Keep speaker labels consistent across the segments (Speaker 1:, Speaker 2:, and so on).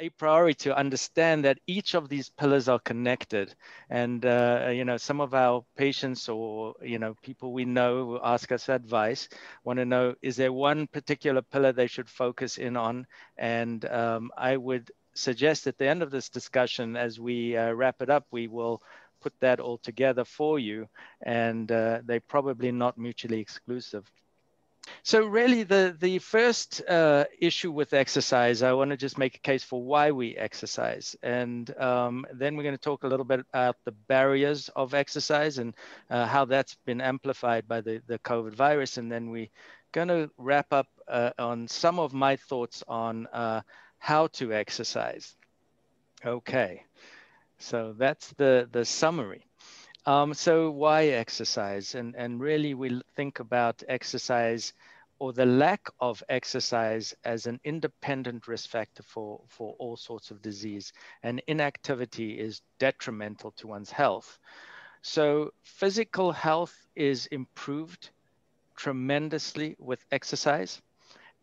Speaker 1: a priori to understand that each of these pillars are connected. And, uh, you know, some of our patients or, you know, people we know who ask us advice want to know, is there one particular pillar they should focus in on? And um, I would suggest at the end of this discussion, as we uh, wrap it up, we will put that all together for you. And uh, they're probably not mutually exclusive. So really the, the first uh, issue with exercise, I want to just make a case for why we exercise. And um, then we're going to talk a little bit about the barriers of exercise and uh, how that's been amplified by the, the COVID virus. And then we're going to wrap up uh, on some of my thoughts on uh, how to exercise. Okay, so that's the, the summary. Um, so why exercise? And, and really we think about exercise or the lack of exercise as an independent risk factor for, for all sorts of disease. And inactivity is detrimental to one's health. So physical health is improved tremendously with exercise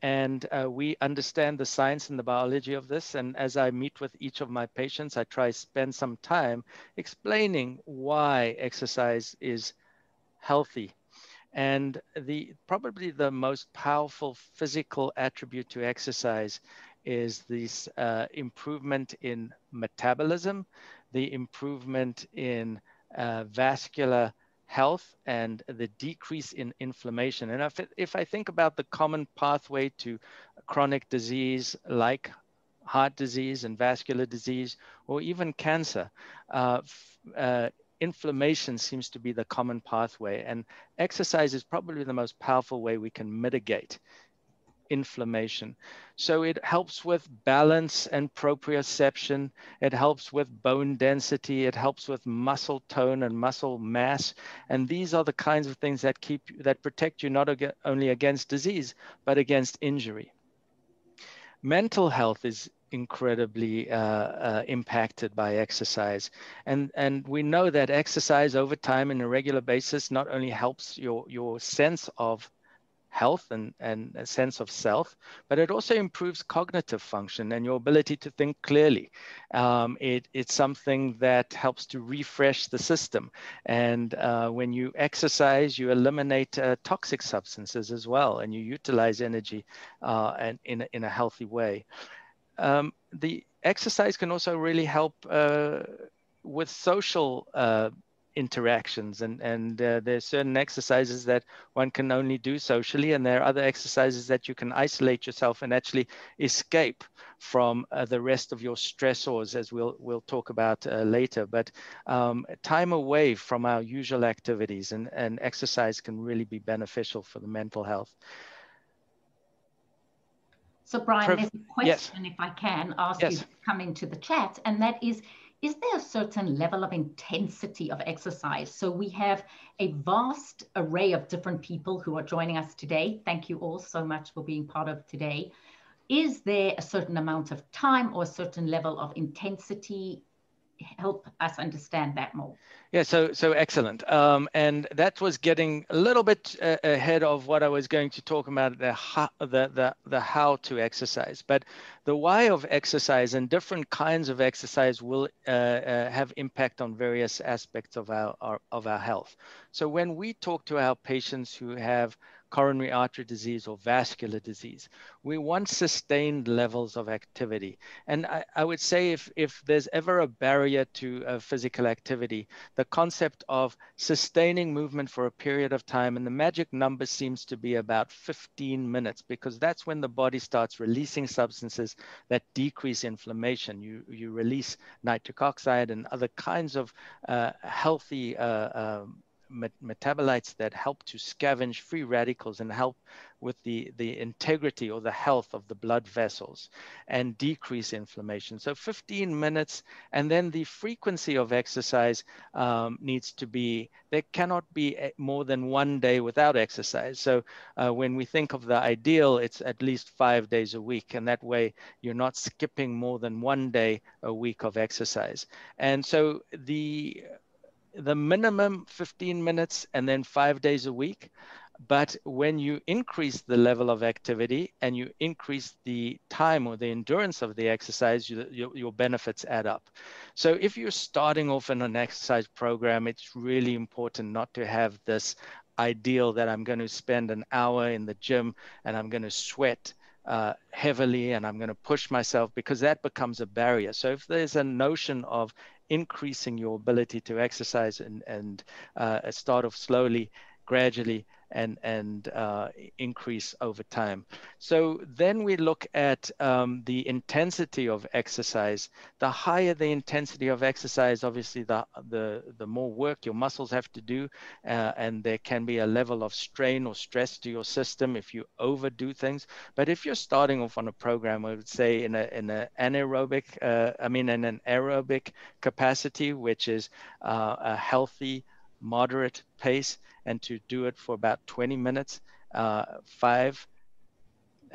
Speaker 1: and uh, we understand the science and the biology of this. And as I meet with each of my patients, I try to spend some time explaining why exercise is healthy. And the probably the most powerful physical attribute to exercise is this uh, improvement in metabolism, the improvement in uh, vascular health and the decrease in inflammation. And if, if I think about the common pathway to chronic disease like heart disease and vascular disease, or even cancer, uh, uh, inflammation seems to be the common pathway. And exercise is probably the most powerful way we can mitigate inflammation. So it helps with balance and proprioception. It helps with bone density. It helps with muscle tone and muscle mass. And these are the kinds of things that keep that protect you not only against disease, but against injury. Mental health is incredibly uh, uh, impacted by exercise. And, and we know that exercise over time in a regular basis not only helps your, your sense of health and, and a sense of self, but it also improves cognitive function and your ability to think clearly. Um, it, it's something that helps to refresh the system. And uh, when you exercise, you eliminate uh, toxic substances as well, and you utilize energy uh, and in, a, in a healthy way. Um, the exercise can also really help uh, with social uh, interactions and and uh, there's certain exercises that one can only do socially and there are other exercises that you can isolate yourself and actually escape from uh, the rest of your stressors as we'll we'll talk about uh, later but um, time away from our usual activities and and exercise can really be beneficial for the mental health
Speaker 2: so brian there's a question yes. if i can ask yes. you to come into the chat and that is is there a certain level of intensity of exercise? So we have a vast array of different people who are joining us today. Thank you all so much for being part of today. Is there a certain amount of time or a certain level of intensity help us understand that more.
Speaker 1: Yeah, so so excellent. Um, and that was getting a little bit uh, ahead of what I was going to talk about the how, the, the the how to exercise. But the why of exercise and different kinds of exercise will uh, uh, have impact on various aspects of our, our of our health. So when we talk to our patients who have coronary artery disease or vascular disease. We want sustained levels of activity. And I, I would say if, if there's ever a barrier to uh, physical activity, the concept of sustaining movement for a period of time, and the magic number seems to be about 15 minutes, because that's when the body starts releasing substances that decrease inflammation. You, you release nitric oxide and other kinds of uh, healthy uh, um, met metabolites that help to scavenge free radicals and help with the, the integrity or the health of the blood vessels and decrease inflammation. So 15 minutes, and then the frequency of exercise um, needs to be, there cannot be more than one day without exercise. So uh, when we think of the ideal, it's at least five days a week. And that way you're not skipping more than one day a week of exercise. And so the the minimum 15 minutes and then five days a week But when you increase the level of activity and you increase the time or the endurance of the exercise, you, your, your benefits add up. So if you're starting off in an exercise program, it's really important not to have this ideal that I'm going to spend an hour in the gym and I'm going to sweat uh, heavily and I'm going to push myself because that becomes a barrier. So if there's a notion of increasing your ability to exercise and, and uh, start off slowly, gradually, and and uh, increase over time. So then we look at um, the intensity of exercise. The higher the intensity of exercise, obviously, the the the more work your muscles have to do, uh, and there can be a level of strain or stress to your system if you overdo things. But if you're starting off on a program, I would say in a in an anaerobic, uh, I mean in an aerobic capacity, which is uh, a healthy moderate pace and to do it for about 20 minutes, uh, five.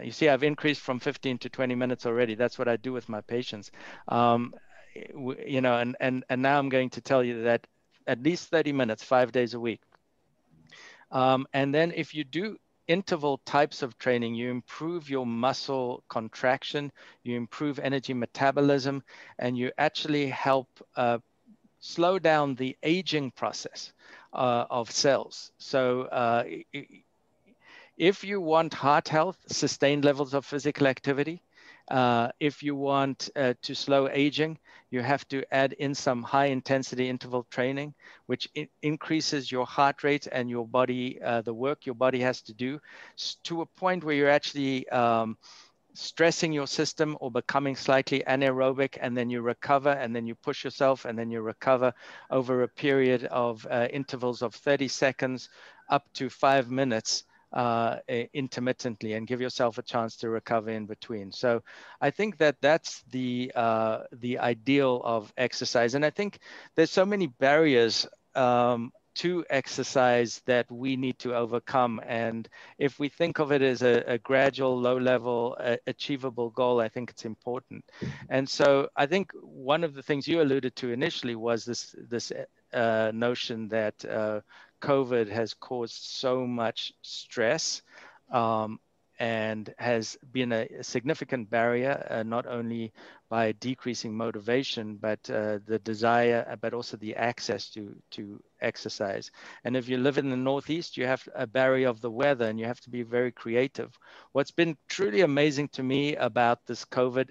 Speaker 1: You see, I've increased from 15 to 20 minutes already. That's what I do with my patients. Um, you know, and, and, and now I'm going to tell you that at least 30 minutes, five days a week. Um, and then if you do interval types of training, you improve your muscle contraction, you improve energy metabolism, and you actually help uh, slow down the aging process uh, of cells. So uh, if you want heart health, sustained levels of physical activity, uh, if you want uh, to slow aging, you have to add in some high intensity interval training, which increases your heart rate and your body, uh, the work your body has to do to a point where you're actually um, stressing your system or becoming slightly anaerobic and then you recover and then you push yourself and then you recover over a period of uh, intervals of 30 seconds up to five minutes uh, intermittently and give yourself a chance to recover in between. So I think that that's the uh, the ideal of exercise. And I think there's so many barriers um, to exercise that we need to overcome. And if we think of it as a, a gradual, low level, uh, achievable goal, I think it's important. And so I think one of the things you alluded to initially was this, this uh, notion that uh, COVID has caused so much stress um, and has been a, significant barrier, uh, not only by decreasing motivation, but uh, the desire, uh, but also the access to, to exercise. And if you live in the Northeast, you have a barrier of the weather and you have to be very creative. What's been truly amazing to me about this COVID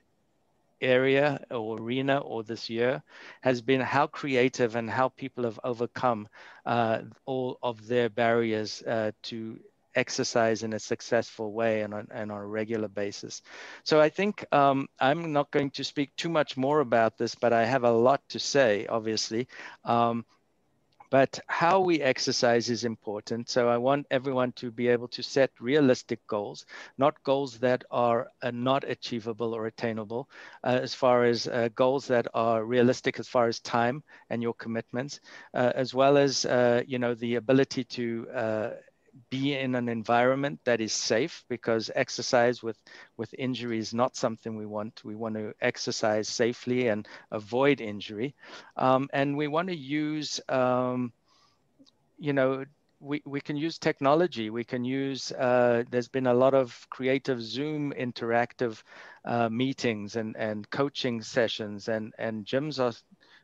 Speaker 1: area or arena or this year has been how creative and how people have overcome uh, all of their barriers uh, to exercise in a successful way and on, and on a regular basis. So I think um, I'm not going to speak too much more about this, but I have a lot to say, obviously. Um, but how we exercise is important. So I want everyone to be able to set realistic goals, not goals that are uh, not achievable or attainable, uh, as far as uh, goals that are realistic as far as time and your commitments, uh, as well as uh, you know the ability to uh, be in an environment that is safe because exercise with with injury is not something we want. We want to exercise safely and avoid injury. Um, and we want to use um, you know we, we can use technology. We can use uh, there's been a lot of creative zoom interactive uh, meetings and and coaching sessions and and gyms are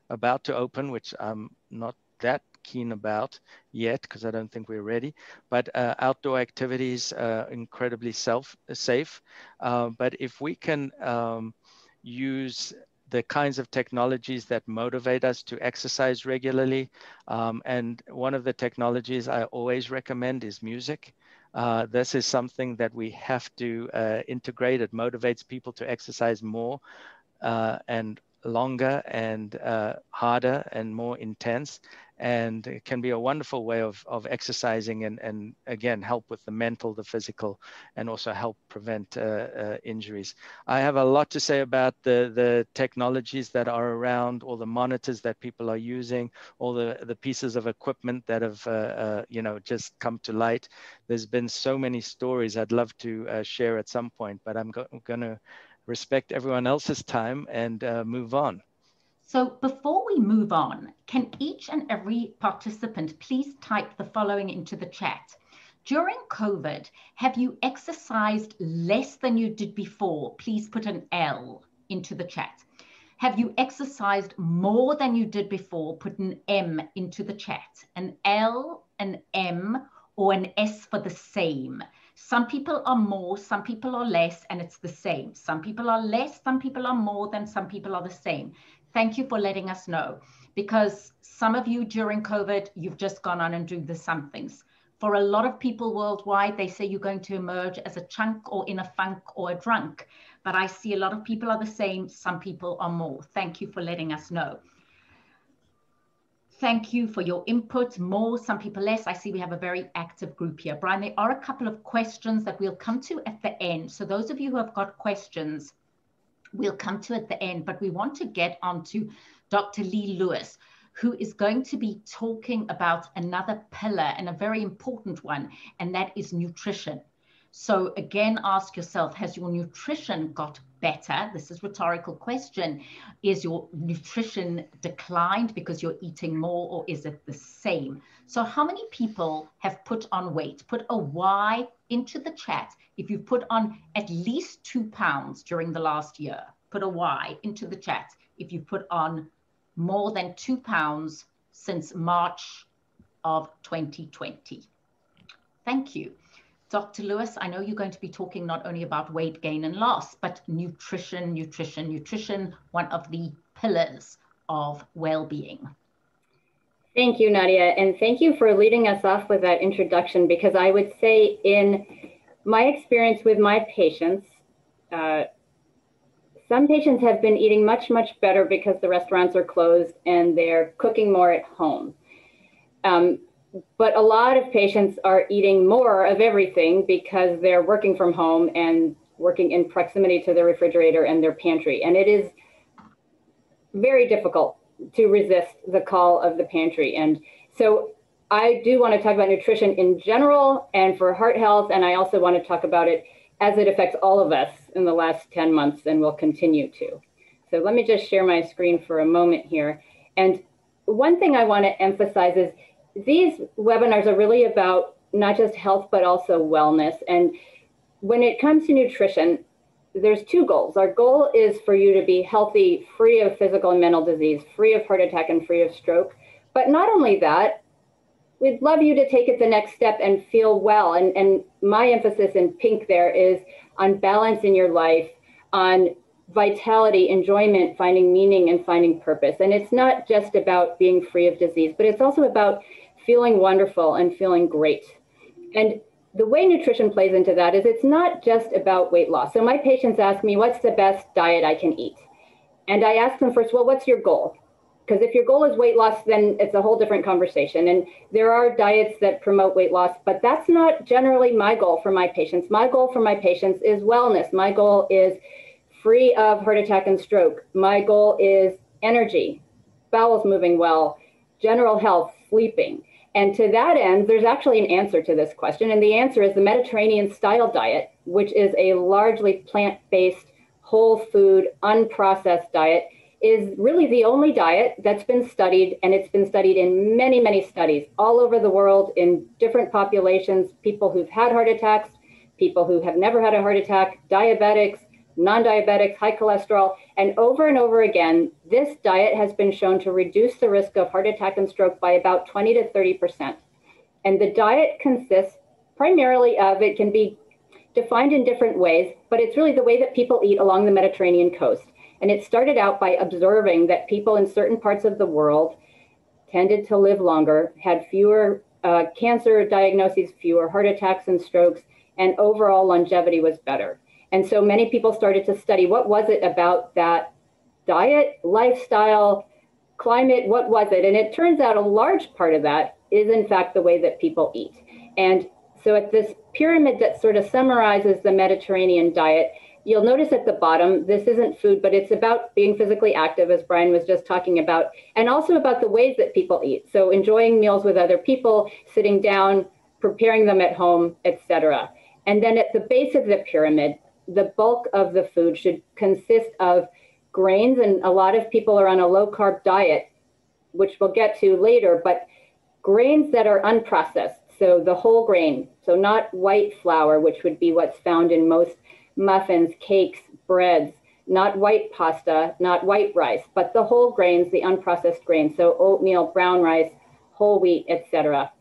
Speaker 1: about to open which i'm not that keen about yet because I don't think we're ready. But uh, outdoor activities are incredibly self safe. Uh, but if we can um, use the kinds of technologies that motivate us to exercise regularly, um, and one of the technologies I always recommend is music. Uh, this is something that we have to uh, integrate. It motivates people to exercise more uh, and longer and uh, harder and more intense. And it can be a wonderful way of, of exercising and, and again help with the mental the physical and also help prevent uh, uh, injuries. I have a lot to say about the the technologies that are around all the monitors that people are using all the the pieces of equipment that have uh, uh you know just come to light. There's been so many stories i'd love to uh, share at some point but i'm, go- going to respect everyone else's time and uh, move on
Speaker 2: so before we move on, can each and every participant please type the following into the chat? during COVID, have you exercised less than you did before? Please put an L into the chat. Have you exercised more than you did before? Put an M into the chat. An L, an M, or an S for the same. Some people are more, some people are less, and it's the same. Some people are less, some people are more than some people are the same. Thank you for letting us know because some of you during COVID, you've just gone on and do the some things. For a lot of people worldwide, they say you're going to emerge as a chunk or in a funk or a drunk. But I see a lot of people are the same, some people are more. Thank you for letting us know. Thank you for your input. More, some people less. I see we have a very active group here. Brian, there are a couple of questions that we'll come to at the end. So those of you who have got questions, we'll come to at the end, but we want to get onto Dr. Lee Lewis, who is going to be talking about another pillar and a very important one, and that is nutrition. So again, ask yourself, has your nutrition got better? This is rhetorical question. Is your nutrition declined because you're eating more or is it the same? So how many people have put on weight? Put a Y into the chat if you've put on at least two pounds during the last year. Put a Y into the chat if you've put on more than two pounds since March of 2020. Thank you. Dr. Lewis, I know you're going to be talking not only about weight gain and loss, but nutrition, nutrition, nutrition, one of the pillars of well-being.
Speaker 3: Thank you, Nadia, and thank you for leading us off with that introduction because I would say in my experience with my patients, uh, some patients have been eating much, much better because the restaurants are closed and they're cooking more at home. Um, but a lot of patients are eating more of everything because they're working from home and working in proximity to their refrigerator and their pantry. And it is very difficult to resist the call of the pantry. And so I do want to talk about nutrition in general and for heart health. And I also want to talk about it as it affects all of us in the last 10 months and will continue to. So let me just share my screen for a moment here. And one thing I want to emphasize is these webinars are really about not just health, but also wellness. And when it comes to nutrition, there's two goals. Our goal is for you to be healthy, free of physical and mental disease, free of heart attack and free of stroke. But not only that, we'd love you to take it the next step and feel well. And, and my emphasis in pink there is on balance in your life, on vitality, enjoyment, finding meaning, and finding purpose. And it's not just about being free of disease, but it's also about feeling wonderful and feeling great. And the way nutrition plays into that is it's not just about weight loss. So my patients ask me, what's the best diet I can eat? And I ask them first, well, what's your goal? Because if your goal is weight loss, then it's a whole different conversation. And there are diets that promote weight loss, but that's not generally my goal for my patients. My goal for my patients is wellness. My goal is free of heart attack and stroke. My goal is energy, bowels moving well, general health, sleeping. And to that end, there's actually an answer to this question. And the answer is the Mediterranean style diet, which is a largely plant based, whole food, unprocessed diet is really the only diet that's been studied, and it's been studied in many, many studies all over the world in different populations people who've had heart attacks, people who have never had a heart attack, diabetics, non diabetics, high cholesterol. And over and over again, this diet has been shown to reduce the risk of heart attack and stroke by about 20 to 30%. And the diet consists primarily of it can be defined in different ways, but it's really the way that people eat along the Mediterranean coast. And it started out by observing that people in certain parts of the world tended to live longer, had fewer uh, cancer diagnoses, fewer heart attacks and strokes, and overall longevity was better. And so many people started to study what was it about that diet, lifestyle, climate, what was it? And it turns out a large part of that is, in fact, the way that people eat. And so at this pyramid that sort of summarizes the Mediterranean diet, You'll notice at the bottom, this isn't food, but it's about being physically active, as Brian was just talking about, and also about the ways that people eat. So enjoying meals with other people, sitting down, preparing them at home, etc. And then at the base of the pyramid, the bulk of the food should consist of grains, and a lot of people are on a low carb diet, which we'll get to later, but grains that are unprocessed. So the whole grain, so not white flour, which would be what's found in most muffins, cakes, breads, not white pasta, not white rice, but the whole grains, the unprocessed grains, so oatmeal, brown rice, whole wheat, etc.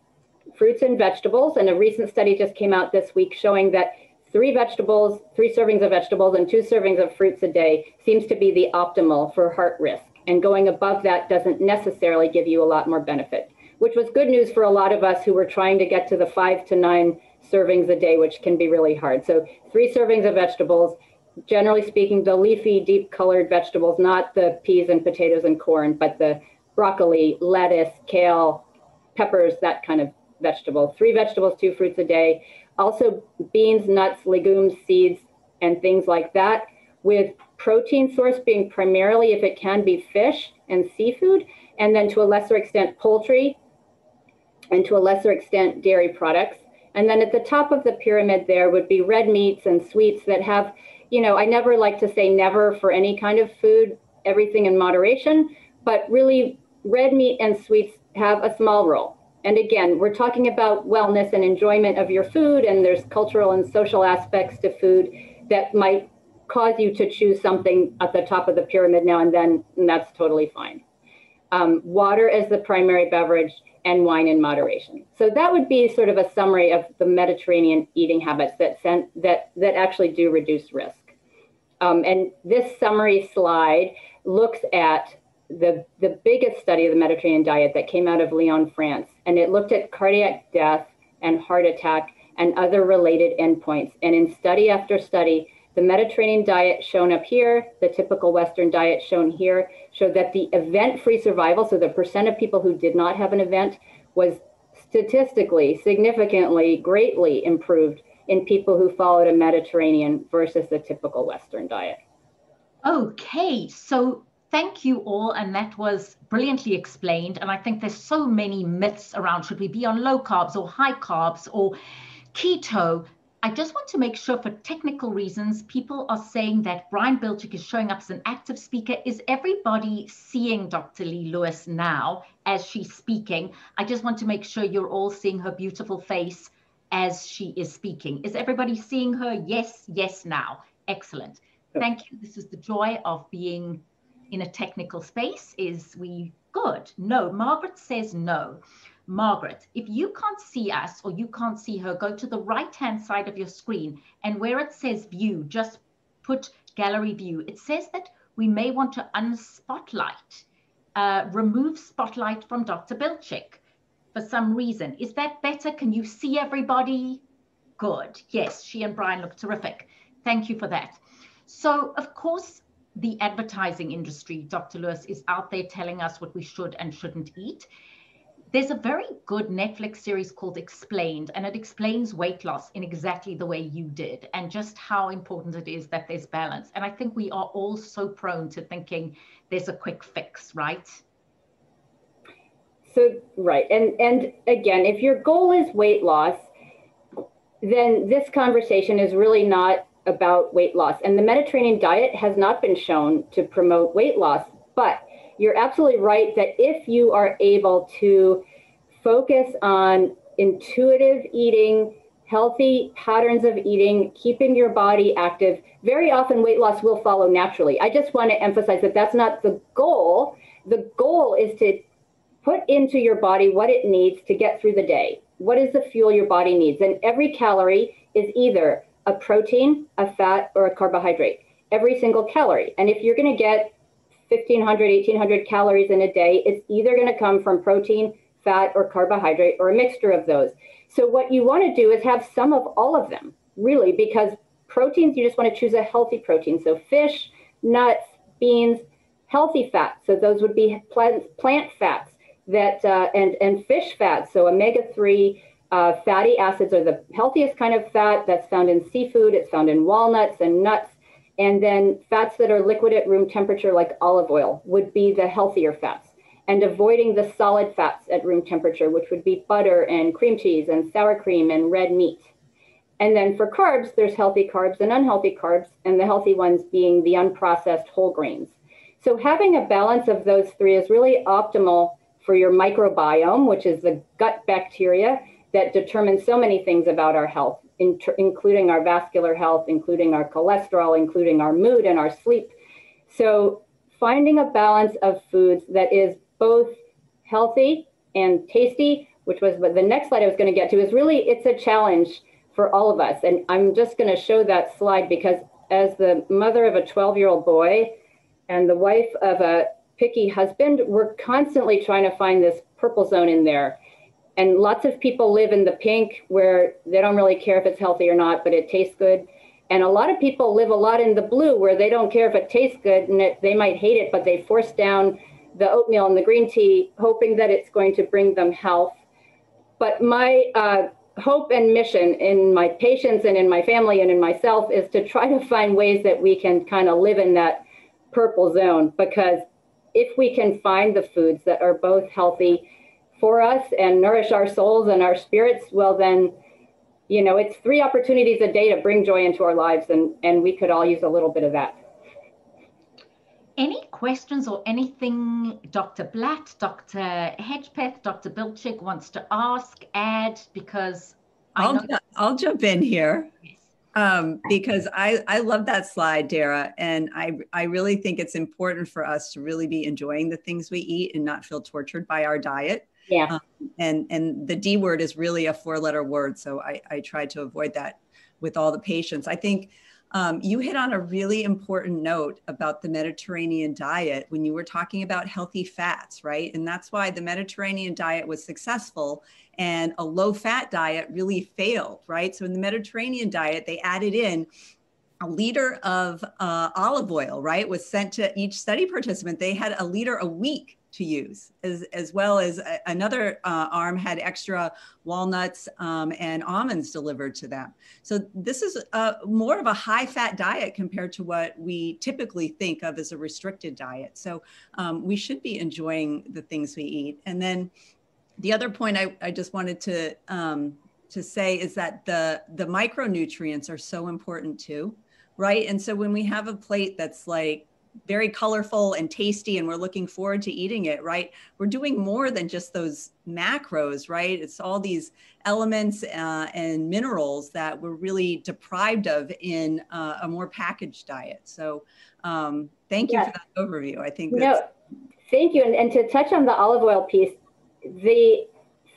Speaker 3: Fruits and vegetables, and a recent study just came out this week showing that three vegetables, three servings of vegetables and two servings of fruits a day seems to be the optimal for heart risk. And going above that doesn't necessarily give you a lot more benefit, which was good news for a lot of us who were trying to get to the five to nine servings a day, which can be really hard. So three servings of vegetables, generally speaking, the leafy, deep colored vegetables, not the peas and potatoes and corn, but the broccoli, lettuce, kale, peppers, that kind of vegetable. Three vegetables, two fruits a day. Also beans, nuts, legumes, seeds, and things like that with protein source being primarily, if it can be fish and seafood, and then to a lesser extent, poultry, and to a lesser extent, dairy products. And then at the top of the pyramid there would be red meats and sweets that have, you know, I never like to say never for any kind of food, everything in moderation, but really red meat and sweets have a small role. And again, we're talking about wellness and enjoyment of your food, and there's cultural and social aspects to food that might cause you to choose something at the top of the pyramid now and then, and that's totally fine. Um, water as the primary beverage and wine in moderation. So that would be sort of a summary of the Mediterranean eating habits that, sent, that, that actually do reduce risk. Um, and this summary slide looks at the, the biggest study of the Mediterranean diet that came out of Lyon, France, and it looked at cardiac death and heart attack and other related endpoints. And in study after study, the Mediterranean diet shown up here, the typical Western diet shown here, showed that the event free survival, so the percent of people who did not have an event, was statistically, significantly, greatly improved in people who followed a Mediterranean versus the typical Western diet.
Speaker 2: Okay, so thank you all. And that was brilliantly explained. And I think there's so many myths around should we be on low carbs or high carbs or keto? I just want to make sure for technical reasons, people are saying that Brian Bilchik is showing up as an active speaker. Is everybody seeing Dr. Lee Lewis now as she's speaking? I just want to make sure you're all seeing her beautiful face as she is speaking. Is everybody seeing her? Yes, yes, now. Excellent. Thank you. This is the joy of being in a technical space. Is we good? No. Margaret says no. Margaret, if you can't see us or you can't see her, go to the right hand side of your screen and where it says view, just put gallery view. It says that we may want to unspotlight, uh, remove spotlight from Dr. Bilchik for some reason. Is that better? Can you see everybody? Good. Yes, she and Brian look terrific. Thank you for that. So, of course, the advertising industry, Dr. Lewis, is out there telling us what we should and shouldn't eat. There's a very good Netflix series called Explained, and it explains weight loss in exactly the way you did and just how important it is that there's balance. And I think we are all so prone to thinking there's a quick fix, right?
Speaker 3: So, right. And, and again, if your goal is weight loss, then this conversation is really not about weight loss. And the Mediterranean diet has not been shown to promote weight loss, but you're absolutely right that if you are able to focus on intuitive eating, healthy patterns of eating, keeping your body active, very often weight loss will follow naturally. I just want to emphasize that that's not the goal. The goal is to put into your body what it needs to get through the day. What is the fuel your body needs? And every calorie is either a protein, a fat, or a carbohydrate. Every single calorie. And if you're going to get 1500, 1800 calories in a day, it's either going to come from protein, fat, or carbohydrate, or a mixture of those. So, what you want to do is have some of all of them, really, because proteins, you just want to choose a healthy protein. So, fish, nuts, beans, healthy fats. So, those would be plant, plant fats that uh, and, and fish fats. So, omega 3 uh, fatty acids are the healthiest kind of fat that's found in seafood. It's found in walnuts and nuts. And then fats that are liquid at room temperature, like olive oil, would be the healthier fats. And avoiding the solid fats at room temperature, which would be butter and cream cheese and sour cream and red meat. And then for carbs, there's healthy carbs and unhealthy carbs, and the healthy ones being the unprocessed whole grains. So having a balance of those three is really optimal for your microbiome, which is the gut bacteria, that determine so many things about our health, in, including our vascular health, including our cholesterol, including our mood and our sleep. So, finding a balance of foods that is both healthy and tasty, which was the next slide I was going to get to, is really it's a challenge for all of us. And I'm just going to show that slide because as the mother of a 12 year old boy and the wife of a picky husband, we're constantly trying to find this purple zone in there. And lots of people live in the pink where they don't really care if it's healthy or not, but it tastes good. And a lot of people live a lot in the blue where they don't care if it tastes good and it, they might hate it, but they force down the oatmeal and the green tea, hoping that it's going to bring them health. But my uh, hope and mission in my patients and in my family and in myself is to try to find ways that we can kind of live in that purple zone because if we can find the foods that are both healthy for us and nourish our souls and our spirits well then you know it's three opportunities a day to bring joy into our lives and and we could all use a little bit of that
Speaker 2: any questions or anything Dr. Blatt, Dr. Hedgepeth, Dr. Bilchik wants to ask, add, because
Speaker 4: I will I'll jump in here. Yes. Um, because I, I love that slide, Dara, and I, I really think it's important for us to really be enjoying the things we eat and not feel tortured by our diet.
Speaker 3: Yeah. Um,
Speaker 4: and and the D word is really a four letter word, so I, I try to avoid that with all the patients. I think um, you hit on a really important note about the Mediterranean diet when you were talking about healthy fats, right? And that's why the Mediterranean diet was successful and a low fat diet really failed, right? So in the Mediterranean diet, they added in a liter of uh, olive oil, right, was sent to each study participant. They had a liter a week to use, as, as well as a, another uh, arm had extra walnuts um, and almonds delivered to them. So this is a, more of a high fat diet compared to what we typically think of as a restricted diet. So um, we should be enjoying the things we eat. And then the other point I, I just wanted to um, to say is that the the micronutrients are so important too right and so when we have a plate that's like very colorful and tasty and we're looking forward to eating it right? We're doing more than just those macros right? It's all these elements uh, and minerals that we're really deprived of in uh, a more packaged diet. So um, thank you yeah. for that overview. I think
Speaker 3: no, thank you. And, and to touch on the olive oil piece the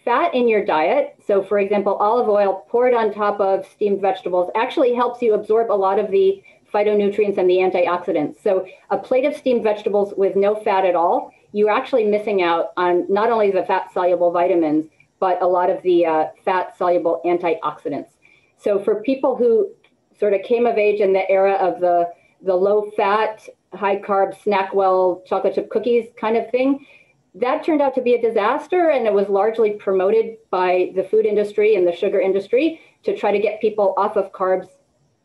Speaker 3: fat in your diet so for example olive oil poured on top of steamed vegetables actually helps you absorb a lot of the phytonutrients and the antioxidants. So a plate of steamed vegetables with no fat at all, you're actually missing out on not only the fat soluble vitamins, but a lot of the uh, fat soluble antioxidants. So for people who sort of came of age in the era of the, the low fat, high carb, SnackWell, chocolate chip cookies kind of thing, that turned out to be a disaster and it was largely promoted by the food industry and the sugar industry to try to get people off of carbs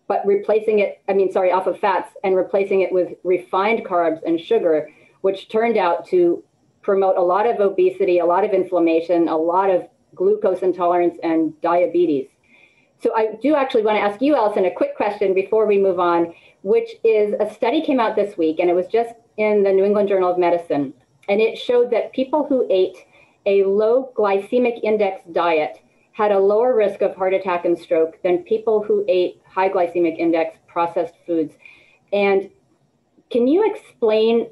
Speaker 3: but replacing it, I mean, sorry, off of fats and replacing it with refined carbs and sugar, which turned out to promote a lot of obesity, a lot of inflammation, a lot of glucose intolerance, and diabetes. So I do actually want to ask you, Alyson, a quick question before we move on, which is a study came out this week, and it was just in the New England Journal of Medicine, and it showed that people who ate a low glycemic index diet had a lower risk of heart attack and stroke than people who ate high glycemic index processed foods. And can you explain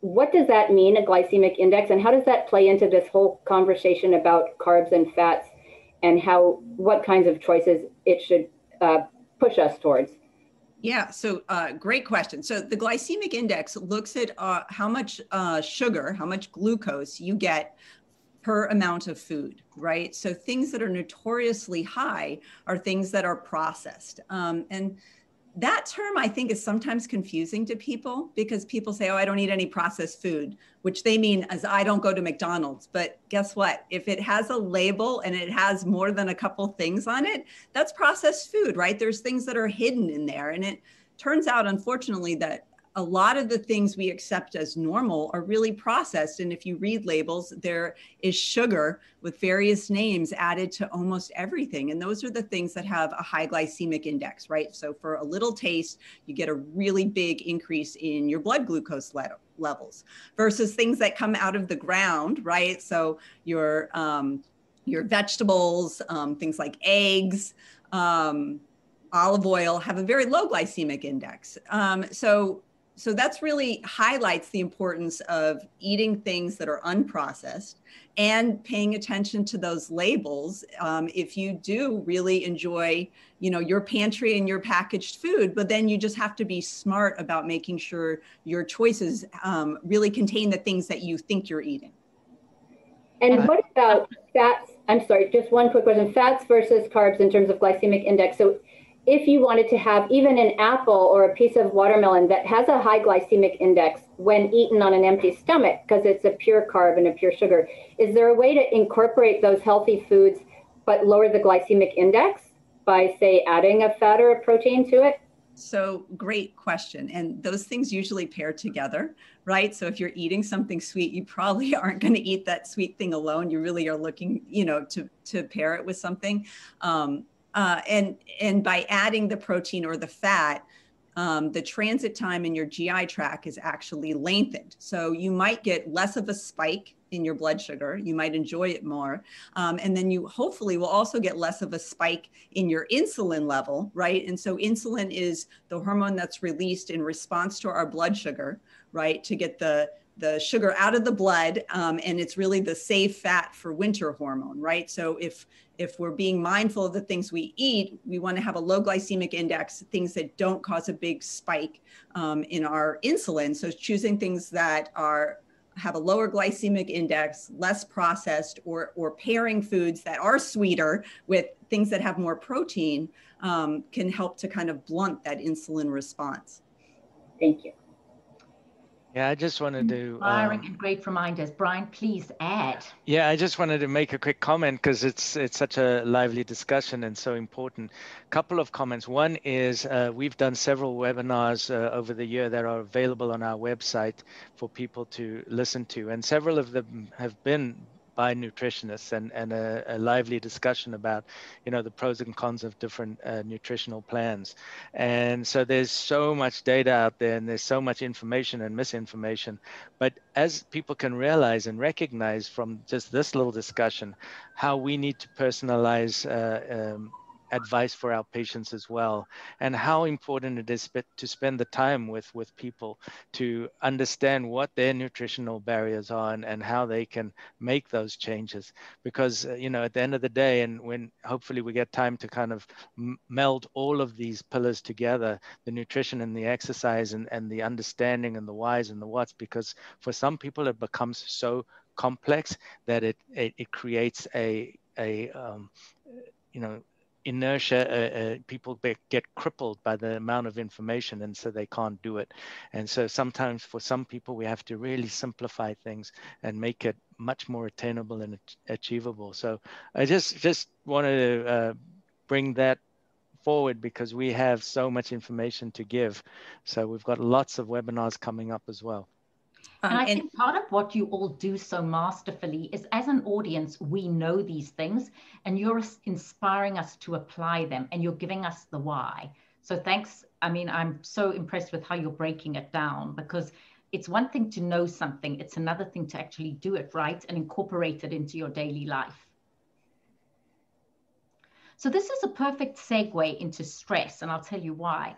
Speaker 3: what does that mean, a glycemic index, and how does that play into this whole conversation about carbs and fats and how what kinds of choices it should uh, push us towards?
Speaker 4: Yeah, so uh, great question. So the glycemic index looks at uh, how much uh, sugar, how much glucose you get per amount of food, right? So things that are notoriously high are things that are processed. Um, and that term I think is sometimes confusing to people because people say, oh, I don't eat any processed food, which they mean as I don't go to McDonald's. But guess what? If it has a label and it has more than a couple things on it, that's processed food, right? There's things that are hidden in there. And it turns out, unfortunately, that a lot of the things we accept as normal are really processed. And if you read labels, there is sugar with various names added to almost everything. And those are the things that have a high glycemic index, right? So for a little taste, you get a really big increase in your blood glucose level levels versus things that come out of the ground, right? So your um, your vegetables, um, things like eggs, um, olive oil have a very low glycemic index. Um, so so that's really highlights the importance of eating things that are unprocessed and paying attention to those labels um, if you do really enjoy you know your pantry and your packaged food but then you just have to be smart about making sure your choices um, really contain the things that you think you're eating.
Speaker 3: And what about fats? I'm sorry just one quick question. Fats versus carbs in terms of glycemic index. So if you wanted to have even an apple or a piece of watermelon that has a high glycemic index when eaten on an empty stomach because it's a pure carb and a pure sugar, is there a way to incorporate those healthy foods but lower the glycemic index by, say, adding a fat or a protein to it?
Speaker 4: So, great question. And those things usually pair together, right? So, if you're eating something sweet, you probably aren't going to eat that sweet thing alone. You really are looking, you know, to to pair it with something. Um, uh, and and by adding the protein or the fat, um, the transit time in your GI tract is actually lengthened. So you might get less of a spike in your blood sugar. You might enjoy it more. Um, and then you hopefully will also get less of a spike in your insulin level, right? And so insulin is the hormone that's released in response to our blood sugar, right? To get the the sugar out of the blood um, and it's really the safe fat for winter hormone right so if if we're being mindful of the things we eat, we want to have a low glycemic index, things that don't cause a big spike um, in our insulin. So choosing things that are have a lower glycemic index, less processed, or or pairing foods that are sweeter with things that have more protein um, can help to kind of blunt that insulin response.
Speaker 3: Thank you.
Speaker 1: Yeah, I just wanted to.
Speaker 2: Inspiring um, and great reminders. Brian, please add.
Speaker 1: Yeah, I just wanted to make a quick comment because it's it's such a lively discussion and so important. Couple of comments. One is uh, we've done several webinars uh, over the year that are available on our website for people to listen to, and several of them have been by nutritionists and, and a, a, lively discussion about, you know, the pros and cons of different uh, nutritional plans. And so there's so much data out there and there's so much information and misinformation. But as people can realize and recognize from just this little discussion, how we need to personalize uh, um, advice for our patients as well and how important it is to spend the time with with people to understand what their nutritional barriers are and, and how they can make those changes. Because uh, you know at the end of the day and when hopefully we get time to kind of meld all of these pillars together the nutrition and the exercise and, and the understanding and the whys and the whats because for some people it becomes so complex that it it, it creates a a um, you know inertia, uh, uh, people get crippled by the amount of information and so they can't do it. And so sometimes for some people, we have to really simplify things and make it much more attainable and achievable. So I just, just wanted to uh, bring that forward because we have so much information to give. So we've got lots of webinars coming up as well.
Speaker 2: Um, and I and, think part of what you all do so masterfully is as an audience, we know these things and you're inspiring us to apply them and you're giving us the why. So thanks. I mean, I'm so impressed with how you're breaking it down because it's one thing to know something, it's another thing to actually do it right and incorporate it into your daily life. So this is a perfect segue into stress, and I'll tell you why.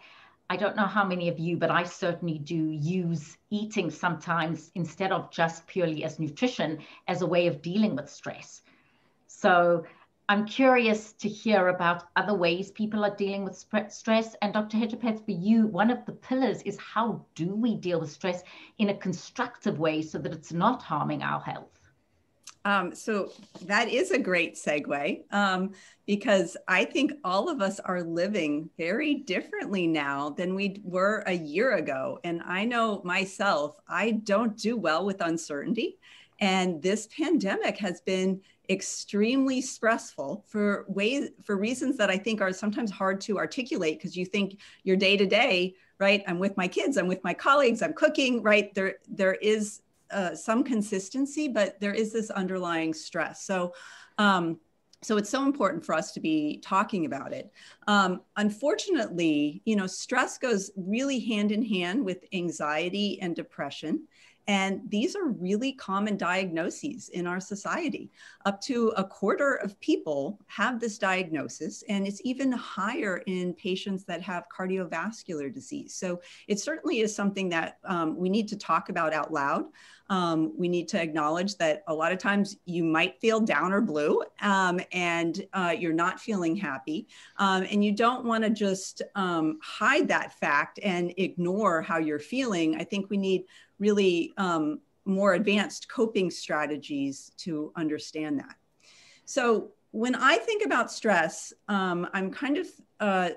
Speaker 2: I don't know how many of you, but I certainly do use eating sometimes instead of just purely as nutrition as a way of dealing with stress. So I'm curious to hear about other ways people are dealing with stress. And Dr. Hedgepeth, for you, one of the pillars is how do we deal with stress in a constructive way so that it's not harming our health?
Speaker 4: Um, so that is a great segue um, because I think all of us are living very differently now than we were a year ago. And I know myself, I don't do well with uncertainty. And this pandemic has been extremely stressful for ways for reasons that I think are sometimes hard to articulate because you think your day to day, right? I'm with my kids, I'm with my colleagues, I'm cooking, right? There there is uh, some consistency, but there is this underlying stress. So, um, so it's so important for us to be talking about it. Um, unfortunately, you know, stress goes really hand in hand with anxiety and depression. And these are really common diagnoses in our society. Up to a quarter of people have this diagnosis, and it's even higher in patients that have cardiovascular disease. So it certainly is something that um, we need to talk about out loud. Um, we need to acknowledge that a lot of times you might feel down or blue um, and uh, you're not feeling happy. Um, and you don't want to just um, hide that fact and ignore how you're feeling. I think we need really um, more advanced coping strategies to understand that. So when I think about stress, um, I'm kind of uh,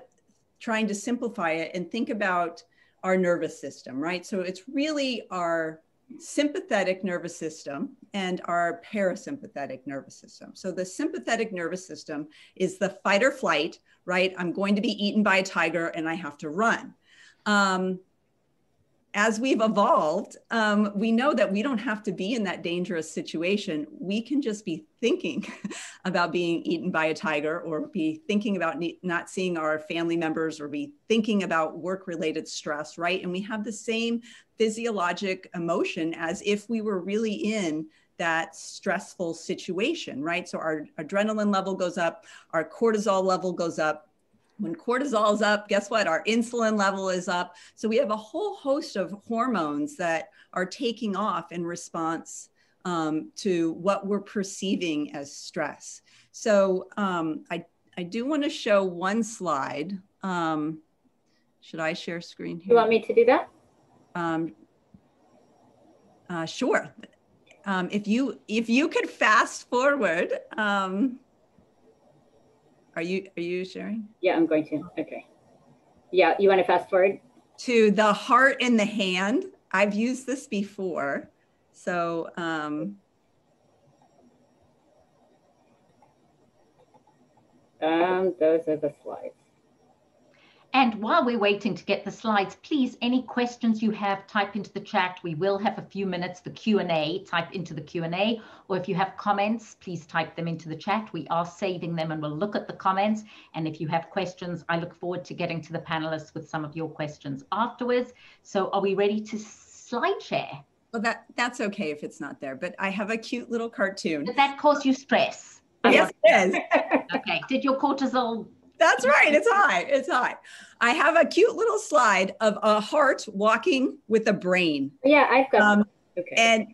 Speaker 4: trying to simplify it and think about our nervous system, right? So it's really our sympathetic nervous system and our parasympathetic nervous system. So the sympathetic nervous system is the fight or flight, right? I'm going to be eaten by a tiger and I have to run. Um, as we've evolved, um, we know that we don't have to be in that dangerous situation. We can just be thinking about being eaten by a tiger or be thinking about not seeing our family members or be thinking about work related stress, right? And we have the same physiologic emotion as if we were really in that stressful situation, right? So our adrenaline level goes up, our cortisol level goes up, when cortisol is up, guess what? Our insulin level is up. So we have a whole host of hormones that are taking off in response um, to what we're perceiving as stress. So um, I, I do want to show one slide. Um, should I share screen here?
Speaker 3: You want me to do that?
Speaker 4: Um, uh, sure. Um, if you if you could fast forward, um, are you are you sharing?
Speaker 3: Yeah, I'm going to. Okay. Yeah, you want to fast forward?
Speaker 4: To the heart in the hand. I've used this before. So um
Speaker 3: um those are the slides.
Speaker 2: And while we're waiting to get the slides, please, any questions you have, type into the chat. We will have a few minutes, for Q&A, type into the Q&A. Or if you have comments, please type them into the chat. We are saving them and we'll look at the comments. And if you have questions, I look forward to getting to the panelists with some of your questions afterwards. So are we ready to slide share?
Speaker 4: Well, that, that's okay if it's not there, but I have a cute little cartoon.
Speaker 2: Did that cause you stress?
Speaker 4: Yes, it is.
Speaker 2: okay. Did your cortisol
Speaker 4: that's right. It's high. It's high. I have a cute little slide of a heart walking with a brain.
Speaker 3: Yeah, I've got. Um, okay.
Speaker 4: And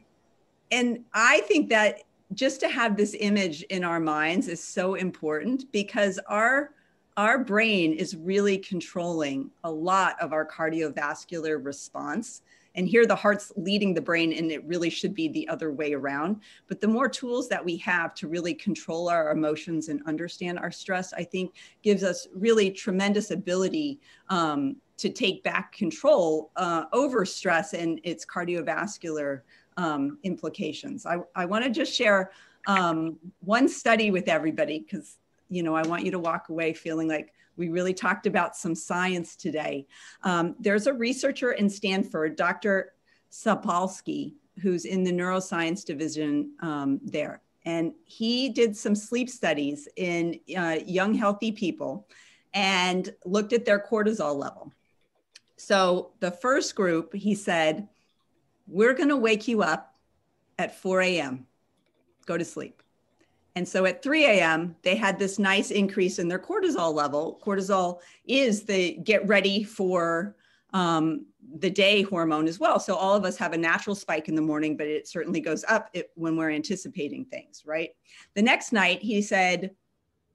Speaker 4: and I think that just to have this image in our minds is so important because our our brain is really controlling a lot of our cardiovascular response and here the heart's leading the brain, and it really should be the other way around. But the more tools that we have to really control our emotions and understand our stress, I think gives us really tremendous ability um, to take back control uh, over stress and its cardiovascular um, implications. I, I want to just share um, one study with everybody because you know I want you to walk away feeling like we really talked about some science today. Um, there's a researcher in Stanford, Dr. Sapolsky, who's in the neuroscience division um, there. And he did some sleep studies in uh, young, healthy people and looked at their cortisol level. So the first group, he said, We're going to wake you up at 4 a.m., go to sleep. And so at 3 a.m., they had this nice increase in their cortisol level. Cortisol is the get ready for um, the day hormone as well. So all of us have a natural spike in the morning, but it certainly goes up it, when we're anticipating things, right? The next night, he said,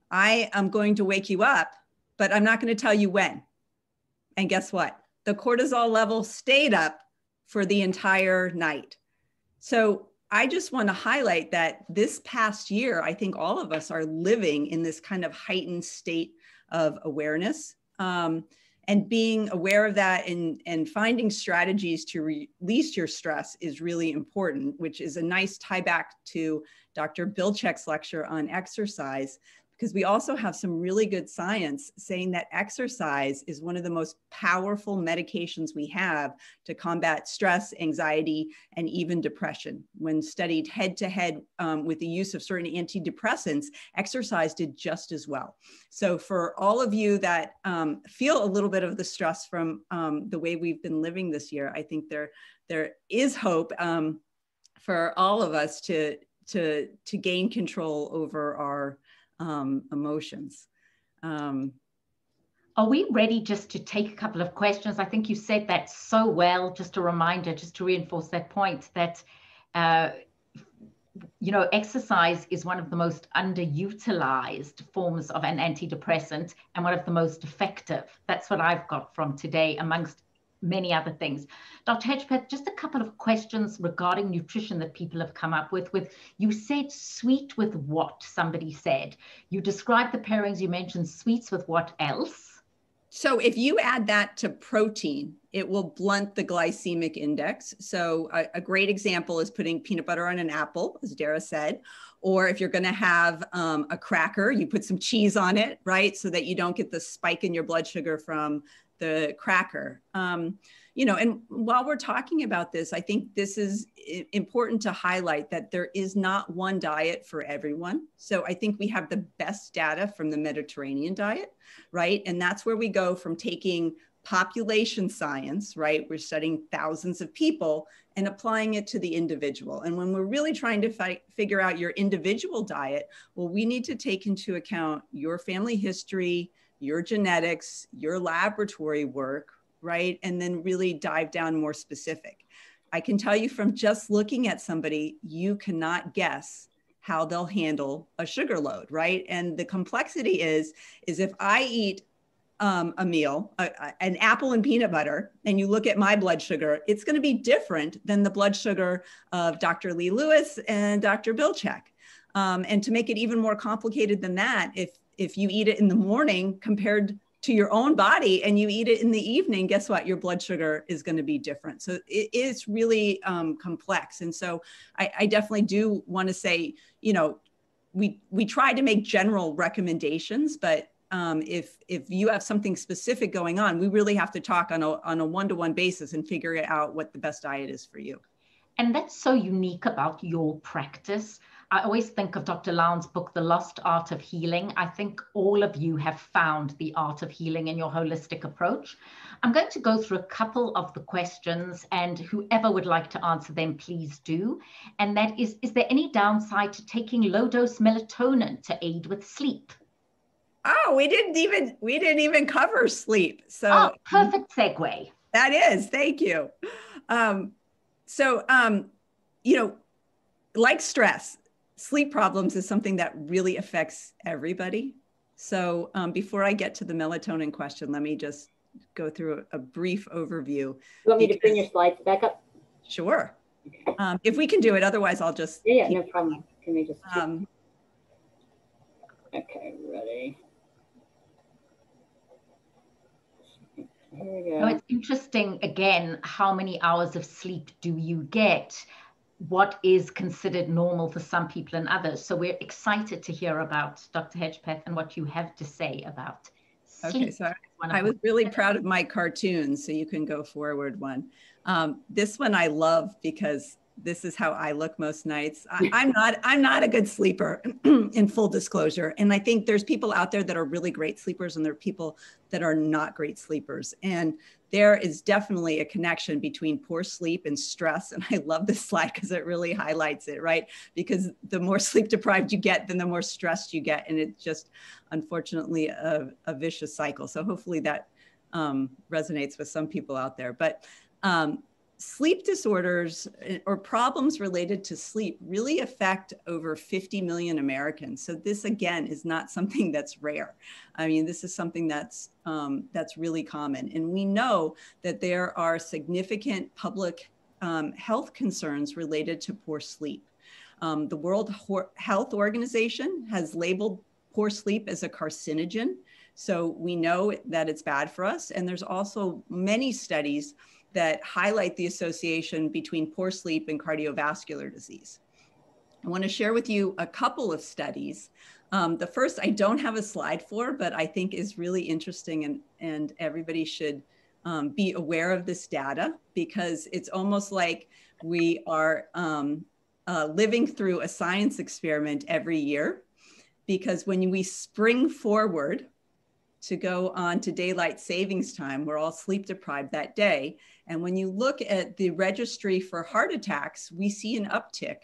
Speaker 4: I am going to wake you up, but I'm not going to tell you when. And guess what? The cortisol level stayed up for the entire night. So I just want to highlight that this past year, I think all of us are living in this kind of heightened state of awareness. Um, and being aware of that and, and finding strategies to release your stress is really important, which is a nice tie back to Dr. Bilchik's lecture on exercise, because we also have some really good science saying that exercise is one of the most powerful medications we have to combat stress, anxiety, and even depression. When studied head to head with the use of certain antidepressants, exercise did just as well. So, for all of you that um, feel a little bit of the stress from um, the way we've been living this year, I think there, there is hope um, for all of us to, to, to gain control over our um, emotions. Um,
Speaker 2: Are we ready just to take a couple of questions? I think you said that so well. Just a reminder, just to reinforce that point that, uh, you know, exercise is one of the most underutilized forms of an antidepressant and one of the most effective. That's what I've got from today, amongst many other things. Dr. Hedgepeth, just a couple of questions regarding nutrition that people have come up with. With you said sweet with what? Somebody said you described the pairings. You mentioned sweets with what else?
Speaker 4: So if you add that to protein, it will blunt the glycemic index. So a, a great example is putting peanut butter on an apple, as Dara said. Or if you're going to have um, a cracker, you put some cheese on it, right? So that you don't get the spike in your blood sugar from the cracker. Um, you know, and while we're talking about this, I think this is important to highlight that there is not one diet for everyone. So I think we have the best data from the Mediterranean diet, right? And that's where we go from taking population science, right? We're studying thousands of people and applying it to the individual. And when we're really trying to fi- figure out your individual diet, well, we need to take into account your family history, your genetics, your laboratory work, right? And then really dive down more specific. I can tell you from just looking at somebody, you cannot guess how they'll handle a sugar load, right? And the complexity is, is if I eat um, a meal, a, a, an apple and peanut butter, and you look at my blood sugar, it's going to be different than the blood sugar of Dr. Lee Lewis and Dr. Bilchik. Um, and to make it even more complicated than that, if if you eat it in the morning compared to your own body and you eat it in the evening, guess what? Your blood sugar is going to be different. So it is really um, complex. And so I, I definitely do want to say, you know, we we try to make general recommendations, but um, if if you have something specific going on, we really have to talk on a on a one to one basis and figure out what the best diet is for you.
Speaker 2: And that's so unique about your practice. I always think of Dr. Lown's book, The Lost Art of Healing. I think all of you have found the art of healing in your holistic approach. I'm going to go through a couple of the questions, and whoever would like to answer them, please do. And that is Is there any downside to taking low dose melatonin to aid with sleep?
Speaker 4: Oh, we didn't even we didn't even cover sleep. So
Speaker 2: oh, perfect segue.
Speaker 4: That is, thank you. Um, so um, you know, like stress, sleep problems is something that really affects everybody. So um, before I get to the melatonin question, let me just go through a, a brief overview.
Speaker 3: You want me to bring your slides back up?
Speaker 4: Sure. Um, if we can do it, otherwise I'll just.
Speaker 3: Yeah, yeah no problem. Can we just. Um, okay, ready.
Speaker 2: Here we go. it's interesting again, how many hours of sleep do you get? What is considered normal for some people and others. So we're excited to hear about Dr. Hedgepeth and what you have to say about sleep.
Speaker 4: Okay, so I was really proud of my cartoons, so you can go forward one. Um, this one I love because this is how I look most nights. I, am not I'm not a good sleeper in full disclosure. And I think there's people out there that are really great sleepers and there are people that are not great sleepers. And there is definitely a connection between poor sleep and stress. And I love this slide because it really highlights it, right? Because the more sleep deprived you get, then the more stressed you get. And it's just unfortunately a, a vicious cycle. So hopefully that um, resonates with some people out there. But um, sleep disorders eh, or problems related to sleep really affect over 50 million Americans. So this again is not something that's rare. I mean, this is something that's um, that's really common, and we know that there are significant public um, health concerns related to poor sleep. Um, the World Health Organization has labeled poor sleep as a carcinogen. So we know that it's bad for us. And there's also many studies that highlight the association between poor sleep and cardiovascular disease. I want to share with you a couple of studies Um, the first I don't have a slide for, but I think is really interesting and, and everybody should um, be aware of this data because it's almost like we are um, uh, living through a science experiment every year. Because when we spring forward to go on to daylight savings time, we're all sleep deprived that day. And when you look at the registry for heart attacks, we see an uptick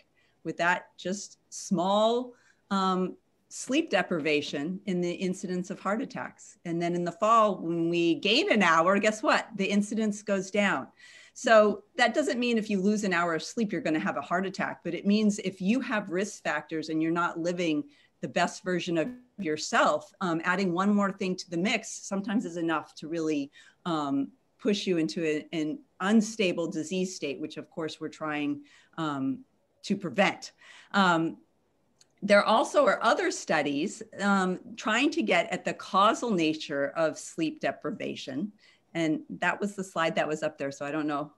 Speaker 4: with that just small um, sleep deprivation in the incidence of heart attacks. And then in the fall, when we gain an hour, guess what? The incidence goes down. So that doesn't mean if you lose an hour of sleep, you're going to have a heart attack, but it means if you have risk factors and you're not living the best version of yourself, um, adding one more thing to the mix sometimes is enough to really um, push you into a, an unstable disease state, which of course we're trying um, to prevent. Um, there also are other studies um, trying to get at the causal nature of sleep deprivation. And that was the slide that was up there. So I don't know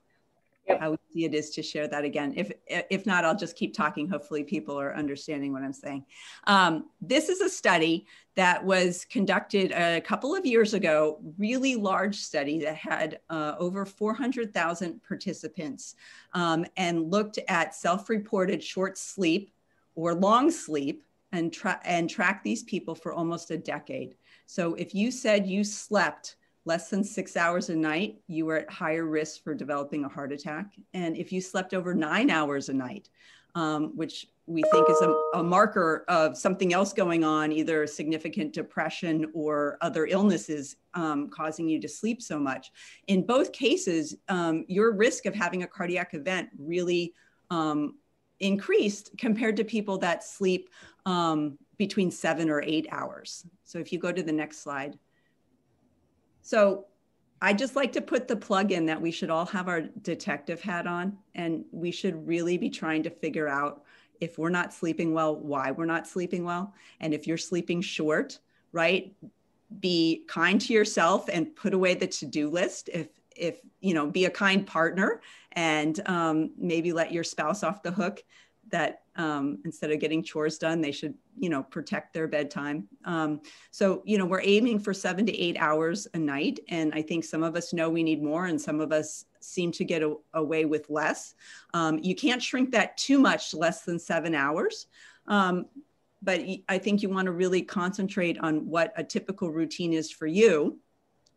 Speaker 4: yep. how easy it is to share that again. If, if not, I'll just keep talking. Hopefully people are understanding what I'm saying. Um, this is a study that was conducted a couple of years ago, really large study that had uh, over 400,000 participants um, and looked at self-reported short sleep or long sleep and, tra- and track these people for almost a decade. So if you said you slept less than six hours a night, you were at higher risk for developing a heart attack. And if you slept over nine hours a night, um, which we think is a, a, marker of something else going on, either significant depression or other illnesses um, causing you to sleep so much. In both cases, um, your risk of having a cardiac event really um, increased compared to people that sleep um, between seven or eight hours. So if you go to the next slide. So I just like to put the plug in that we should all have our detective hat on and we should really be trying to figure out if we're not sleeping well, why we're not sleeping well. And if you're sleeping short, right? Be kind to yourself and put away the to-do list. If if you know be a kind partner and um, maybe let your spouse off the hook that um, instead of getting chores done they should you know protect their bedtime. Um, so you know we're aiming for seven to eight hours a night and i think some of us know we need more and some of us seem to get a, away with less. Um, you can't shrink that too much less than seven hours. Um, but i think you want to really concentrate on what a typical routine is for you.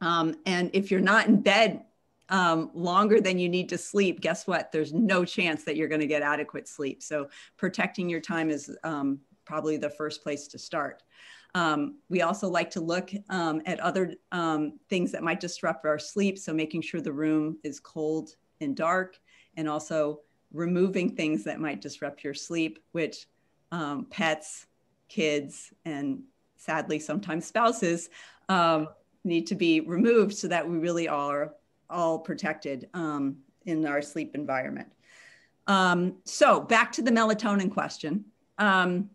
Speaker 4: Um, and if you're not in bed um, longer than you need to sleep, guess what? There's no chance that you're going to get adequate sleep. So protecting your time is um, probably the first place to start. Um, we also like to look um, at other um, things that might disrupt our sleep. So making sure the room is cold and dark, and also removing things that might disrupt your sleep, which um, pets, kids, and sadly sometimes spouses need to be removed so that we really are all protected um, in our sleep environment. Um, so back to the melatonin question. Um,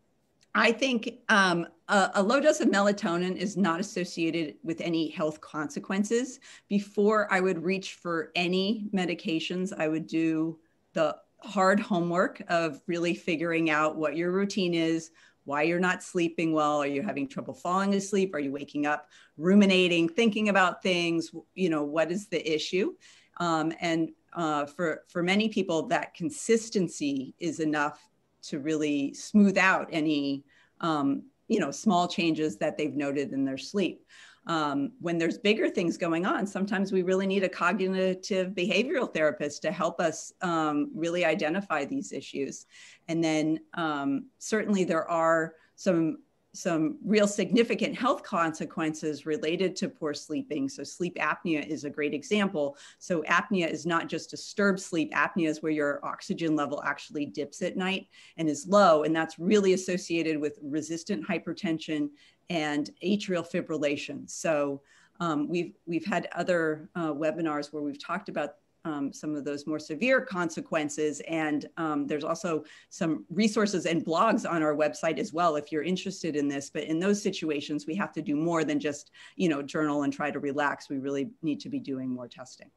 Speaker 4: I think um, a, a, low dose of melatonin is not associated with any health consequences. Before I would reach for any medications, I would do the hard homework of really figuring out what your routine is, why you're not sleeping well. Are you having trouble falling asleep? Are you waking up ruminating, thinking about things? You know, what is the issue? Um, and uh, for, for many people, that consistency is enough to really smooth out any, um, you know, small changes that they've noted in their sleep. Um, when there's bigger things going on, sometimes we really need a cognitive behavioral therapist to help us um, really identify these issues. And then um, certainly there are some some real significant health consequences related to poor sleeping. So sleep apnea is a great example. So apnea is not just disturbed sleep. Apnea is where your oxygen level actually dips at night and is low. And that's really associated with resistant hypertension and atrial fibrillation. So um, we've, we've had other uh, webinars where we've talked about um, some of those more severe consequences. And um, there's also some resources and blogs on our website as well if you're interested in this. But in those situations, we have to do more than just, you know, journal and try to relax. We really need to be doing more testing.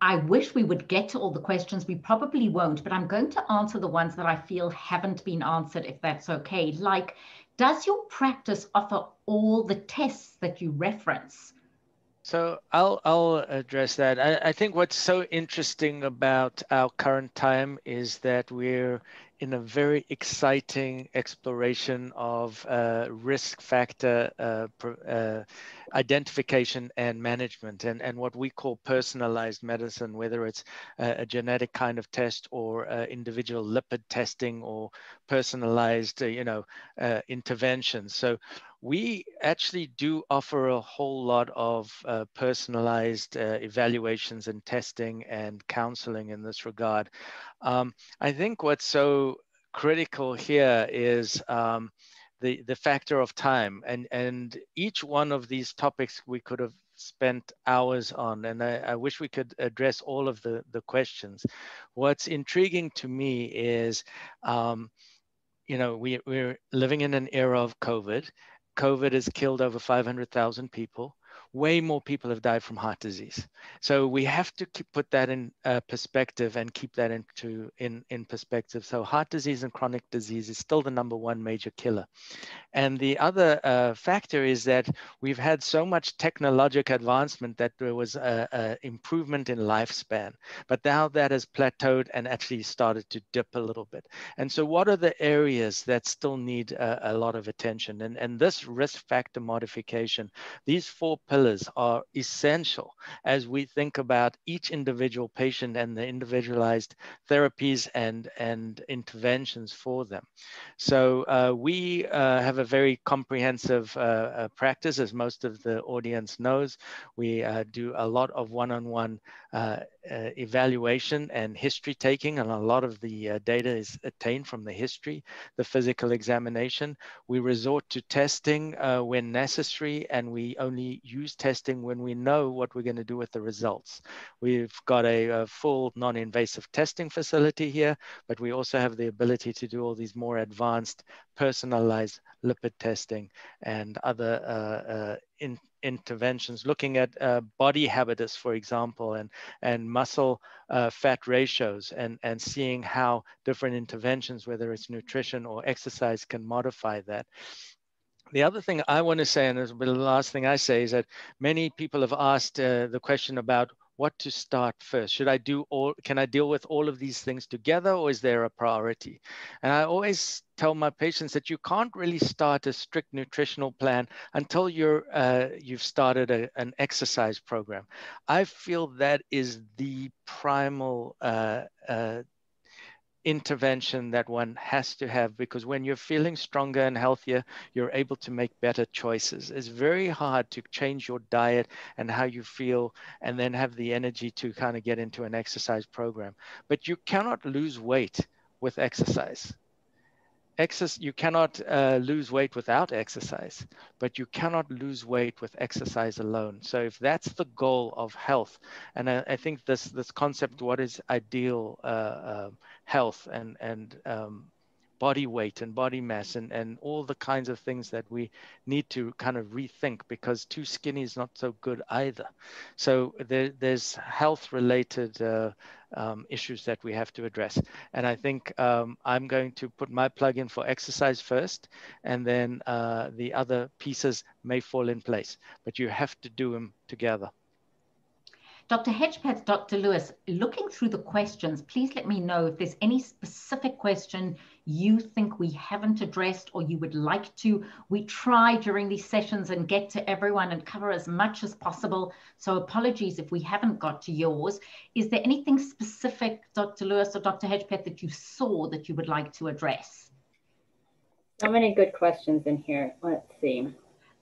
Speaker 2: I wish we would get to all the questions. We probably won't, but I'm going to answer the ones that I feel haven't been answered, if that's okay. Like, does your practice offer all the tests that you reference?
Speaker 1: So I'll I'll address that. I, I think what's so interesting about our current time is that we're in a very exciting exploration of uh, risk factor uh, uh, identification and management and, and what we call personalized medicine, whether it's a, genetic kind of test or uh, individual lipid testing or personalized, uh, you know, uh, interventions. So we actually do offer a whole lot of uh, personalized uh, evaluations and testing and counseling in this regard. Um, I think what's so critical here is um, the, the factor of time and, and each one of these topics we could have spent hours on and I, I, wish we could address all of the, the questions. What's intriguing to me is, um, you know, we, we're living in an era of COVID COVID has killed over 500,000 people. Way more people have died from heart disease. So we have to keep, put that in uh, perspective and keep that into in, in perspective. So heart disease and chronic disease is still the number one major killer. And the other uh, factor is that we've had so much technological advancement that there was an improvement in lifespan, but now that has plateaued and actually started to dip a little bit. And so what are the areas that still need a, a lot of attention? And, and this risk factor modification, these four pillars are essential as we think about each individual patient and the individualized therapies and, and interventions for them. So uh, we uh, have a very comprehensive uh, uh, practice, as most of the audience knows. We uh, do a lot of one-on-one -on -one, uh, evaluation and history taking, and a lot of the uh, data is attained from the history, the physical examination. We resort to testing uh, when necessary, and we only use testing when we know what we're going to do with the results. We've got a, a full non-invasive testing facility here, but we also have the ability to do all these more advanced personalized lipid testing and other uh, uh, in, interventions, looking at uh, body habitus, for example, and, and muscle uh, fat ratios, and, and seeing how different interventions, whether it's nutrition or exercise, can modify that. The other thing I want to say, and this will be the last thing I say, is that many people have asked uh, the question about what to start first. Should I do all, can I deal with all of these things together or is there a priority? And I always tell my patients that you can't really start a strict nutritional plan until you're, uh, you've started a, an exercise program. I feel that is the primal uh, uh, intervention that one has to have because when you're feeling stronger and healthier, you're able to make better choices. It's very hard to change your diet and how you feel and then have the energy to kind of get into an exercise program. But you cannot lose weight with exercise. Exercise, you cannot uh, lose weight without exercise, but you cannot lose weight with exercise alone. So if that's the goal of health, and I, I think this this concept, what is ideal uh, uh, health and and um, body weight and body mass and, and all the kinds of things that we need to kind of rethink because too skinny is not so good either. So there, there's health related uh, um, issues that we have to address. And I think um, I'm going to put my plug in for exercise first, and then uh, the other pieces may fall in place, but you have to do them together.
Speaker 2: Dr. Hedgepeth, Dr. Lewis, looking through the questions, please let me know if there's any specific question you think we haven't addressed or you would like to. We try during these sessions and get to everyone and cover as much as possible. So apologies if we haven't got to yours. Is there anything specific, Dr. Lewis or Dr. Hedgepeth, that you saw that you would like to address?
Speaker 3: So many good questions in here. Let's see.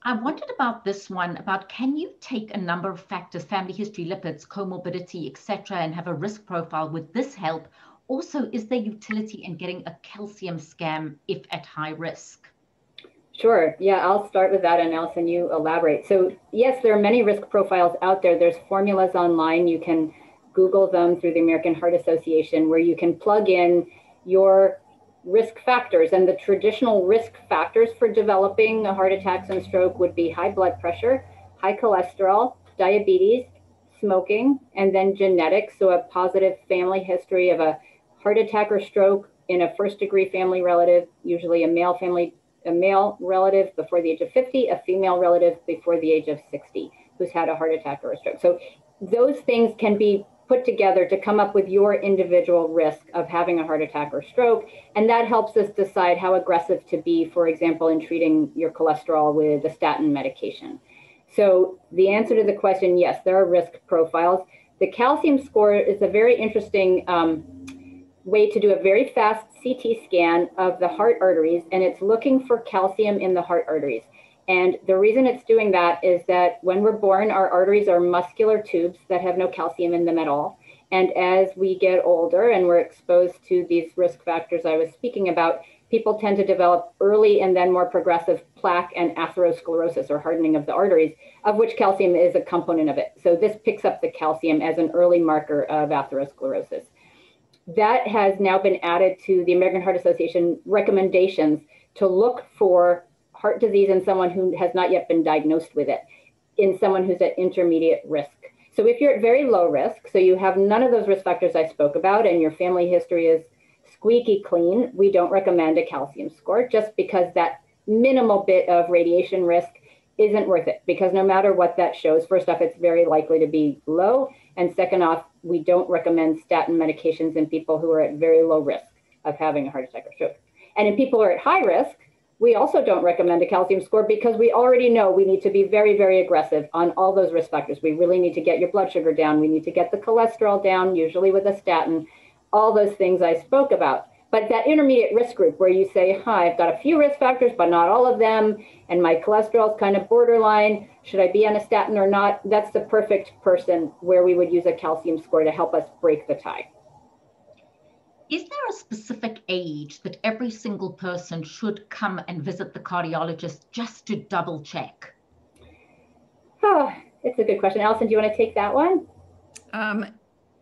Speaker 2: I wondered about this one about can you take a number of factors, family history, lipids, comorbidity, etc., and have a risk profile? Would this help? Also, is there utility in getting a calcium scan if at high risk?
Speaker 3: Sure. Yeah, I'll start with that and Alyson, you elaborate. So, yes, there are many risk profiles out there. There's formulas online. You can Google them through the American Heart Association where you can plug in your risk factors. And the traditional risk factors for developing heart attacks and stroke would be high blood pressure, high cholesterol, diabetes, smoking, and then genetics. So a positive family history of a heart attack or stroke in a first degree family relative, usually a male family, a male relative before the age of 50, a female relative before the age of 60 who's had a heart attack or a stroke. So those things can be put together to come up with your individual risk of having a heart attack or stroke. And that helps us decide how aggressive to be, for example, in treating your cholesterol with a statin medication. So the answer to the question, yes, there are risk profiles. The calcium score is a very interesting um, way to do a very fast CT scan of the heart arteries, and it's looking for calcium in the heart arteries. And the reason it's doing that is that when we're born, our arteries are muscular tubes that have no calcium in them at all. And as we get older and we're exposed to these risk factors I was speaking about, people tend to develop early and then more progressive plaque and atherosclerosis or hardening of the arteries, of which calcium is a component of it. So this picks up the calcium as an early marker of atherosclerosis. That has now been added to the American Heart Association recommendations to look for heart disease in someone who has not yet been diagnosed with it, in someone who's at intermediate risk. So if you're at very low risk, so you have none of those risk factors I spoke about, and your family history is squeaky clean, we don't recommend a calcium score just because that minimal bit of radiation risk isn't worth it because no matter what that shows, first off, it's very likely to be low. And second off, we don't recommend statin medications in people who are at very low risk of having a heart attack or stroke. And in people who are at high risk, we also don't recommend a calcium score because we already know we need to be very, very aggressive on all those risk factors. We really need to get your blood sugar down. We need to get the cholesterol down, usually with a statin, all those things I spoke about. But that intermediate risk group where you say, hi, I've got a few risk factors, but not all of them, and my cholesterol is kind of borderline, should I be on a statin or not? That's the perfect person where we would use a calcium score to help us break the tie.
Speaker 2: Is there a specific age that every single person should come and visit the cardiologist just to double check?
Speaker 3: Oh, it's a good question. Alyson, do you want to take that one?
Speaker 4: Um,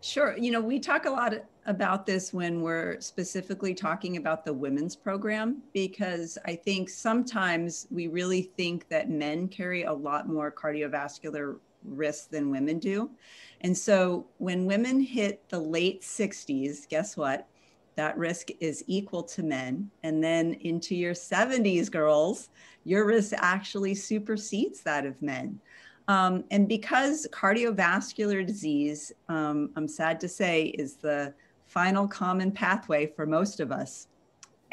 Speaker 4: sure. You know, we talk a lot about this when we're specifically talking about the women's program because I think sometimes we really think that men carry a lot more cardiovascular risk than women do. And so when women hit the late 60s, guess what? That risk is equal to men. And then into your 70s, girls, your risk actually supersedes that of men. Um, and because cardiovascular disease, um, I'm sad to say, is the final common pathway for most of us,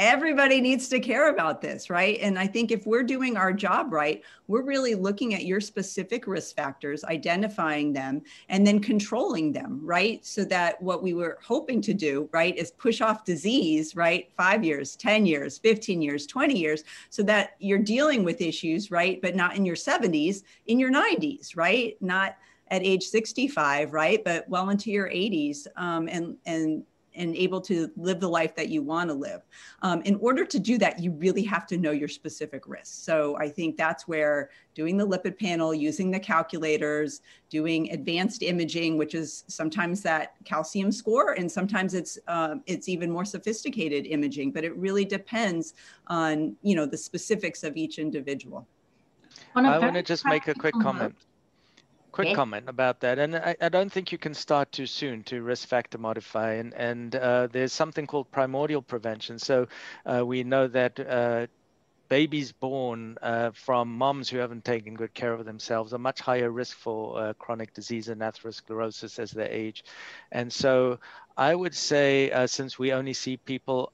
Speaker 4: everybody needs to care about this, right? And I think if we're doing our job right, we're really looking at your specific risk factors, identifying them, and then controlling them, right? So that what we were hoping to do, right, is push off disease, right? Five years, 10 years, 15 years, 20 years, so that you're dealing with issues, right? But not in your 70s, in your 90s, right? Not at age 65, right? But well into your 80s, um, and and and able to live the life that you want to live. Um, in order to do that, you really have to know your specific risks. So I think that's where doing the lipid panel, using the calculators, doing advanced imaging, which is sometimes that calcium score, and sometimes it's um, it's even more sophisticated imaging. But it really depends on you know the specifics of each individual.
Speaker 1: I want to just make a quick comment quick okay. comment about that and I, I, don't think you can start too soon to risk factor modify and and uh, there's something called primordial prevention so uh, we know that uh, babies born uh, from moms who haven't taken good care of themselves are much higher risk for uh, chronic disease and atherosclerosis as they age and so i would say uh, since we only see people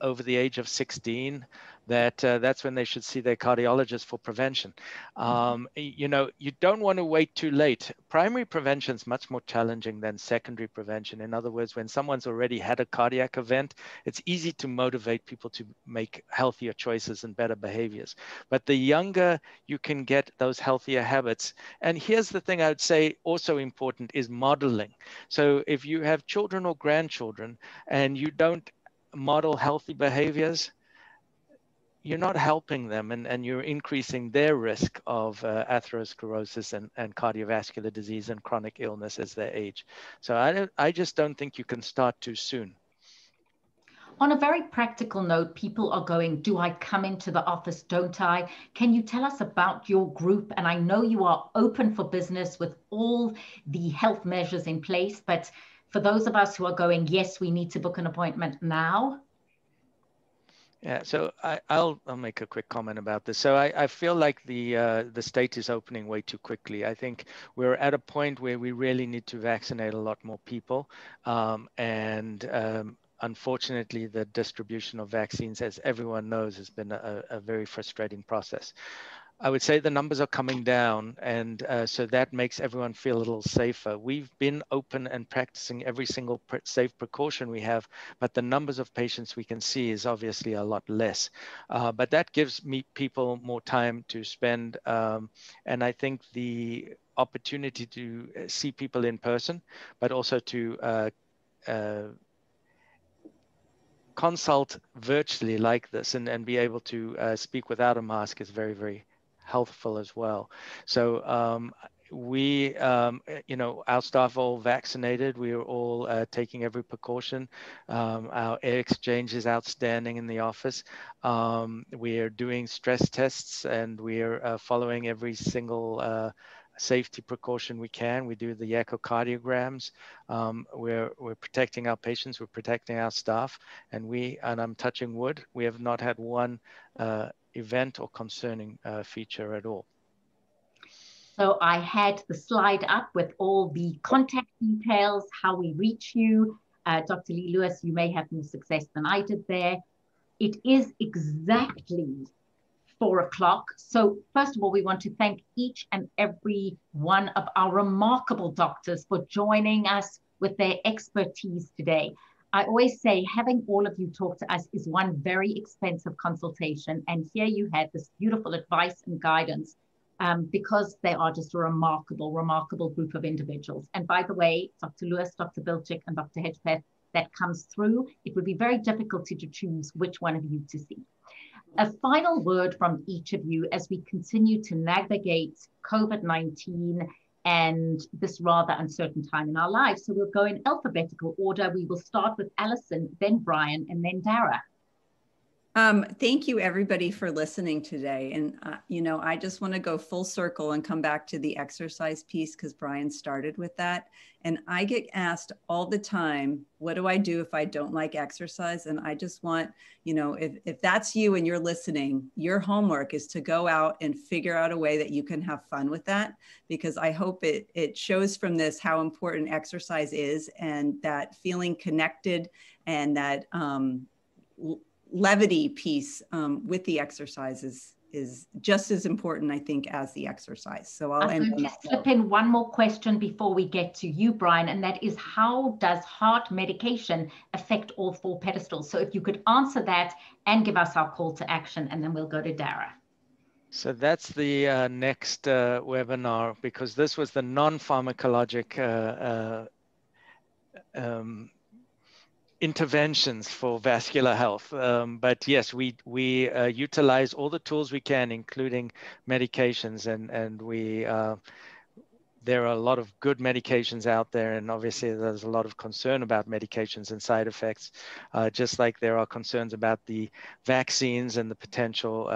Speaker 1: over the age of 16 that uh, that's when they should see their cardiologist for prevention. Um, you know, you don't want to wait too late. Primary prevention is much more challenging than secondary prevention. In other words, when someone's already had a cardiac event, it's easy to motivate people to make healthier choices and better behaviors. But the younger you can get those healthier habits, and here's the thing I would say also important is modeling. So if you have children or grandchildren and you don't model healthy behaviors, you're not helping them and, and you're increasing their risk of uh, atherosclerosis and, and cardiovascular disease and chronic illness as they age. So I, don't, I just don't think you can start too soon.
Speaker 2: on a very practical note, people are going, Do I come into the office? Don't I? Can you tell us about your group? And I know you are open for business with all the health measures in place, but for those of us who are going, Yes, we need to book an appointment now.
Speaker 1: Yeah, so I, will I'll make a quick comment about this. So I, I feel like the uh, the state is opening way too quickly. I think we're at a point where we really need to vaccinate a lot more people, um, and um, unfortunately, the distribution of vaccines, as everyone knows, has been a, a very frustrating process. I would say the numbers are coming down, and uh, so that makes everyone feel a little safer. We've been open and practicing every single pre safe precaution we have, but the numbers of patients we can see is obviously a lot less. Uh, but that gives me people more time to spend, um, and I think the opportunity to uh, see people in person, but also to uh, uh consult virtually like this and, and be able to uh, speak without a mask is very, very healthful as well. So um, we, um, you know, our staff all vaccinated. We are all uh, taking every precaution. Um, our air exchange is outstanding in the office. Um, we are doing stress tests and we are uh, following every single uh, safety precaution we can. We do the echocardiograms. Um, we're, we're protecting our patients, we're protecting our staff, and we, and I'm touching wood, we have not had one uh, event or concerning uh, feature at all.
Speaker 2: So I had the slide up with all the contact details, how we reach you. Uh, Dr. Lee Lewis, you may have more success than I did there. It is exactly four o'clock. So first of all, we want to thank each and every one of our remarkable doctors for joining us with their expertise today. I always say having all of you talk to us is one very expensive consultation. And here you had this beautiful advice and guidance um, because they are just a remarkable, remarkable group of individuals. And by the way, Dr. Lewis, Dr. Bilchik, and Dr. Hedgepeth, that comes through, it would be very difficult to choose which one of you to see. A final word from each of you as we continue to navigate COVID 19 and this rather uncertain time in our lives. So we'll go in alphabetical order. We will start with Alyson, then Brian, and then Dara.
Speaker 4: Um, thank you, everybody, for listening today. And, uh, you know, I just want to go full circle and come back to the exercise piece because Brian started with that. And I get asked all the time, what do I do if I don't like exercise? And I just want, you know, if, if that's you and you're listening, your homework is to go out and figure out a way that you can have fun with that. Because I hope it, it shows from this how important exercise is and that feeling connected and that, um, levity piece um, with the exercises is just as important, I think, as the exercise. So I'll
Speaker 2: end. Just slip in one more question before we get to you, Brian, and that is how does heart medication affect all four pedestals? So if you could answer that and give us our call to action, and then we'll go to Dara.
Speaker 1: So that's the uh, next uh, webinar because this was the non-pharmacologic uh, uh um, interventions for vascular health. Um, but yes, we we uh, utilize all the tools we can, including medications, and and we. Uh, there are a lot of good medications out there, and obviously there's a lot of concern about medications and side effects, uh, just like there are concerns about the vaccines and the potential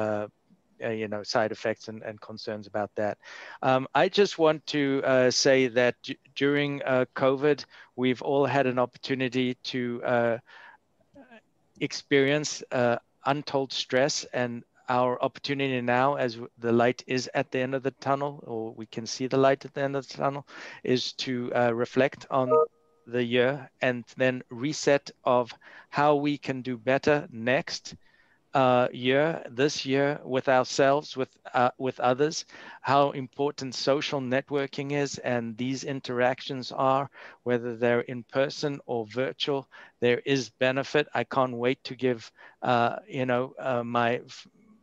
Speaker 1: uh, you know side effects and, and concerns about that. Um, I just want to uh, say that during uh, COVID, we've all had an opportunity to uh, experience uh, untold stress and our opportunity now as the light is at the end of the tunnel or we can see the light at the end of the tunnel is to uh, reflect on the year and then reset of how we can do better next uh, year, this year, with ourselves, with uh, with others, how important social networking is, and these interactions are, whether they're in person or virtual. There is benefit. I can't wait to give, uh, you know, uh, my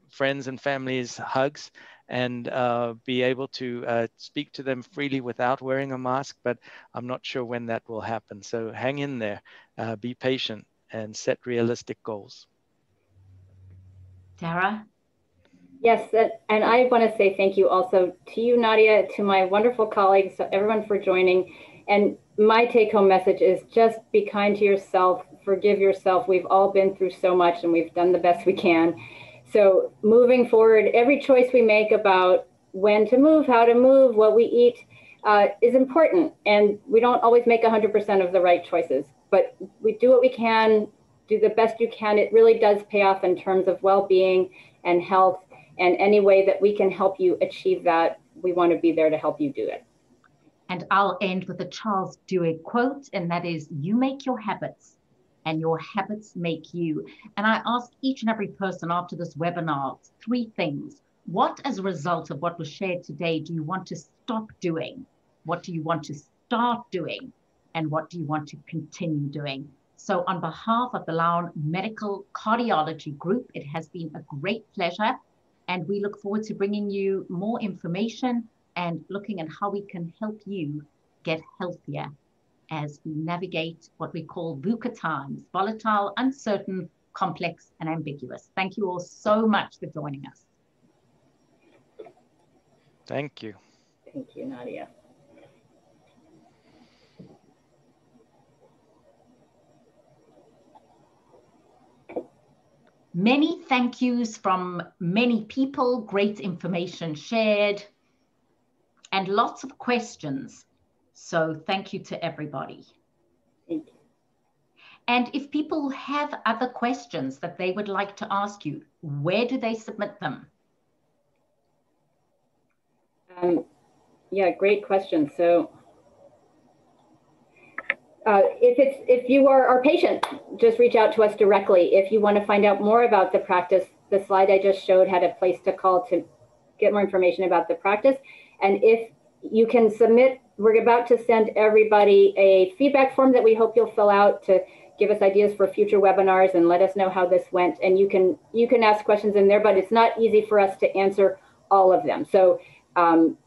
Speaker 1: friends and families hugs and uh, be able to uh, speak to them freely without wearing a mask. But I'm not sure when that will happen. So hang in there, uh, be patient, and set realistic goals.
Speaker 2: Dara?
Speaker 3: Yes, and I want to say thank you also to you, Nadia, to my wonderful colleagues, everyone for joining. And my take home message is just be kind to yourself, forgive yourself. We've all been through so much and we've done the best we can. So, moving forward, every choice we make about when to move, how to move, what we eat uh, is important. And we don't always make 100% of the right choices, but we do what we can, do the best you can. It really does pay off in terms of well being and health. And any way that we can help you achieve that, we want to be there to help you do it.
Speaker 2: And I'll end with a Charles Duhigg quote, and that is You make your habits, and your habits make you. And I ask each and every person after this webinar three things. What, as a result of what was shared today, do you want to stop doing? What do you want to start doing? And what do you want to continue doing? So, on behalf of the Lown Medical Cardiology Group, it has been a great pleasure. And we look forward to bringing you more information and looking at how we can help you get healthier as we navigate what we call VUCA times volatile, uncertain, complex, and ambiguous. Thank you all so much for joining us.
Speaker 1: Thank you.
Speaker 3: Thank you, Nadia.
Speaker 2: Many thank yous from many people, great information shared, and lots of questions. So thank you to everybody.
Speaker 3: Thank you.
Speaker 2: And if people have other questions that they would like to ask you, where do they submit them?
Speaker 3: Um, yeah, great question. So uh, if it's if you are our patient, just reach out to us directly. If you want to find out more about the practice, the slide I just showed had a place to call to get more information about the practice. And if you can submit, we're about to send everybody a feedback form that we hope you'll fill out to give us ideas for future webinars and let us know how this went. And you can you can ask questions in there, but it's not easy for us to answer all of them. So um,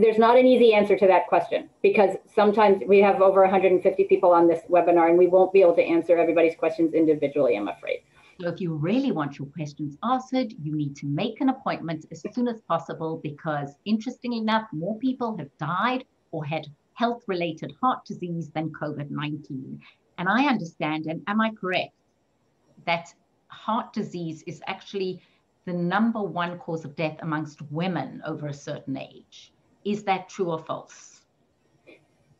Speaker 3: there's not an easy answer to that question because sometimes we have over 150 people on this webinar and we won't be able to answer everybody's questions individually, I'm afraid.
Speaker 2: So if you really want your questions answered, you need to make an appointment as soon as possible because interestingly enough, more people have died or had health related heart disease than COVID 19. And I understand, and am I correct, that heart disease is actually the number one cause of death amongst women over a certain age? Is that true or false?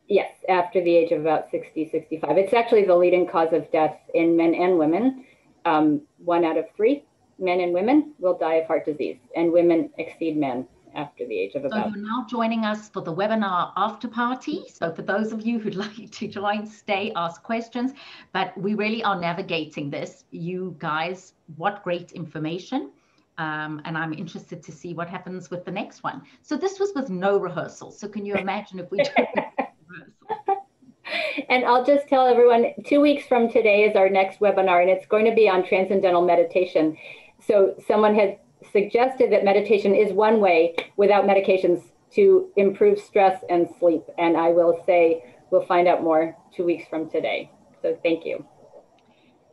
Speaker 3: Yes, after the age of about 60, 65. It's actually the leading cause of death in men and women um, one out of three men and women will die of heart disease, and women exceed men after the age of about.
Speaker 2: So you're now joining us for the webinar after party. So for those of you who'd like to join, stay, ask questions. But we really are navigating this. You guys, what great information. Um, and I'm interested to see what happens with the next one. So this was with no rehearsal. So can you imagine if we rehearsal?
Speaker 3: and I'll just tell everyone two weeks from today is our next webinar, and it's going to be on transcendental meditation. So, someone has suggested that meditation is one way without medications to improve stress and sleep. And I will say we'll find out more two weeks from today. So, thank you.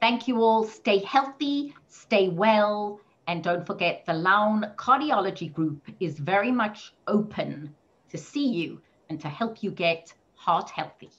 Speaker 2: Thank you all. Stay healthy, stay well, and don't forget the Lown Cardiology Group is very much open to see you and to help you get heart healthy.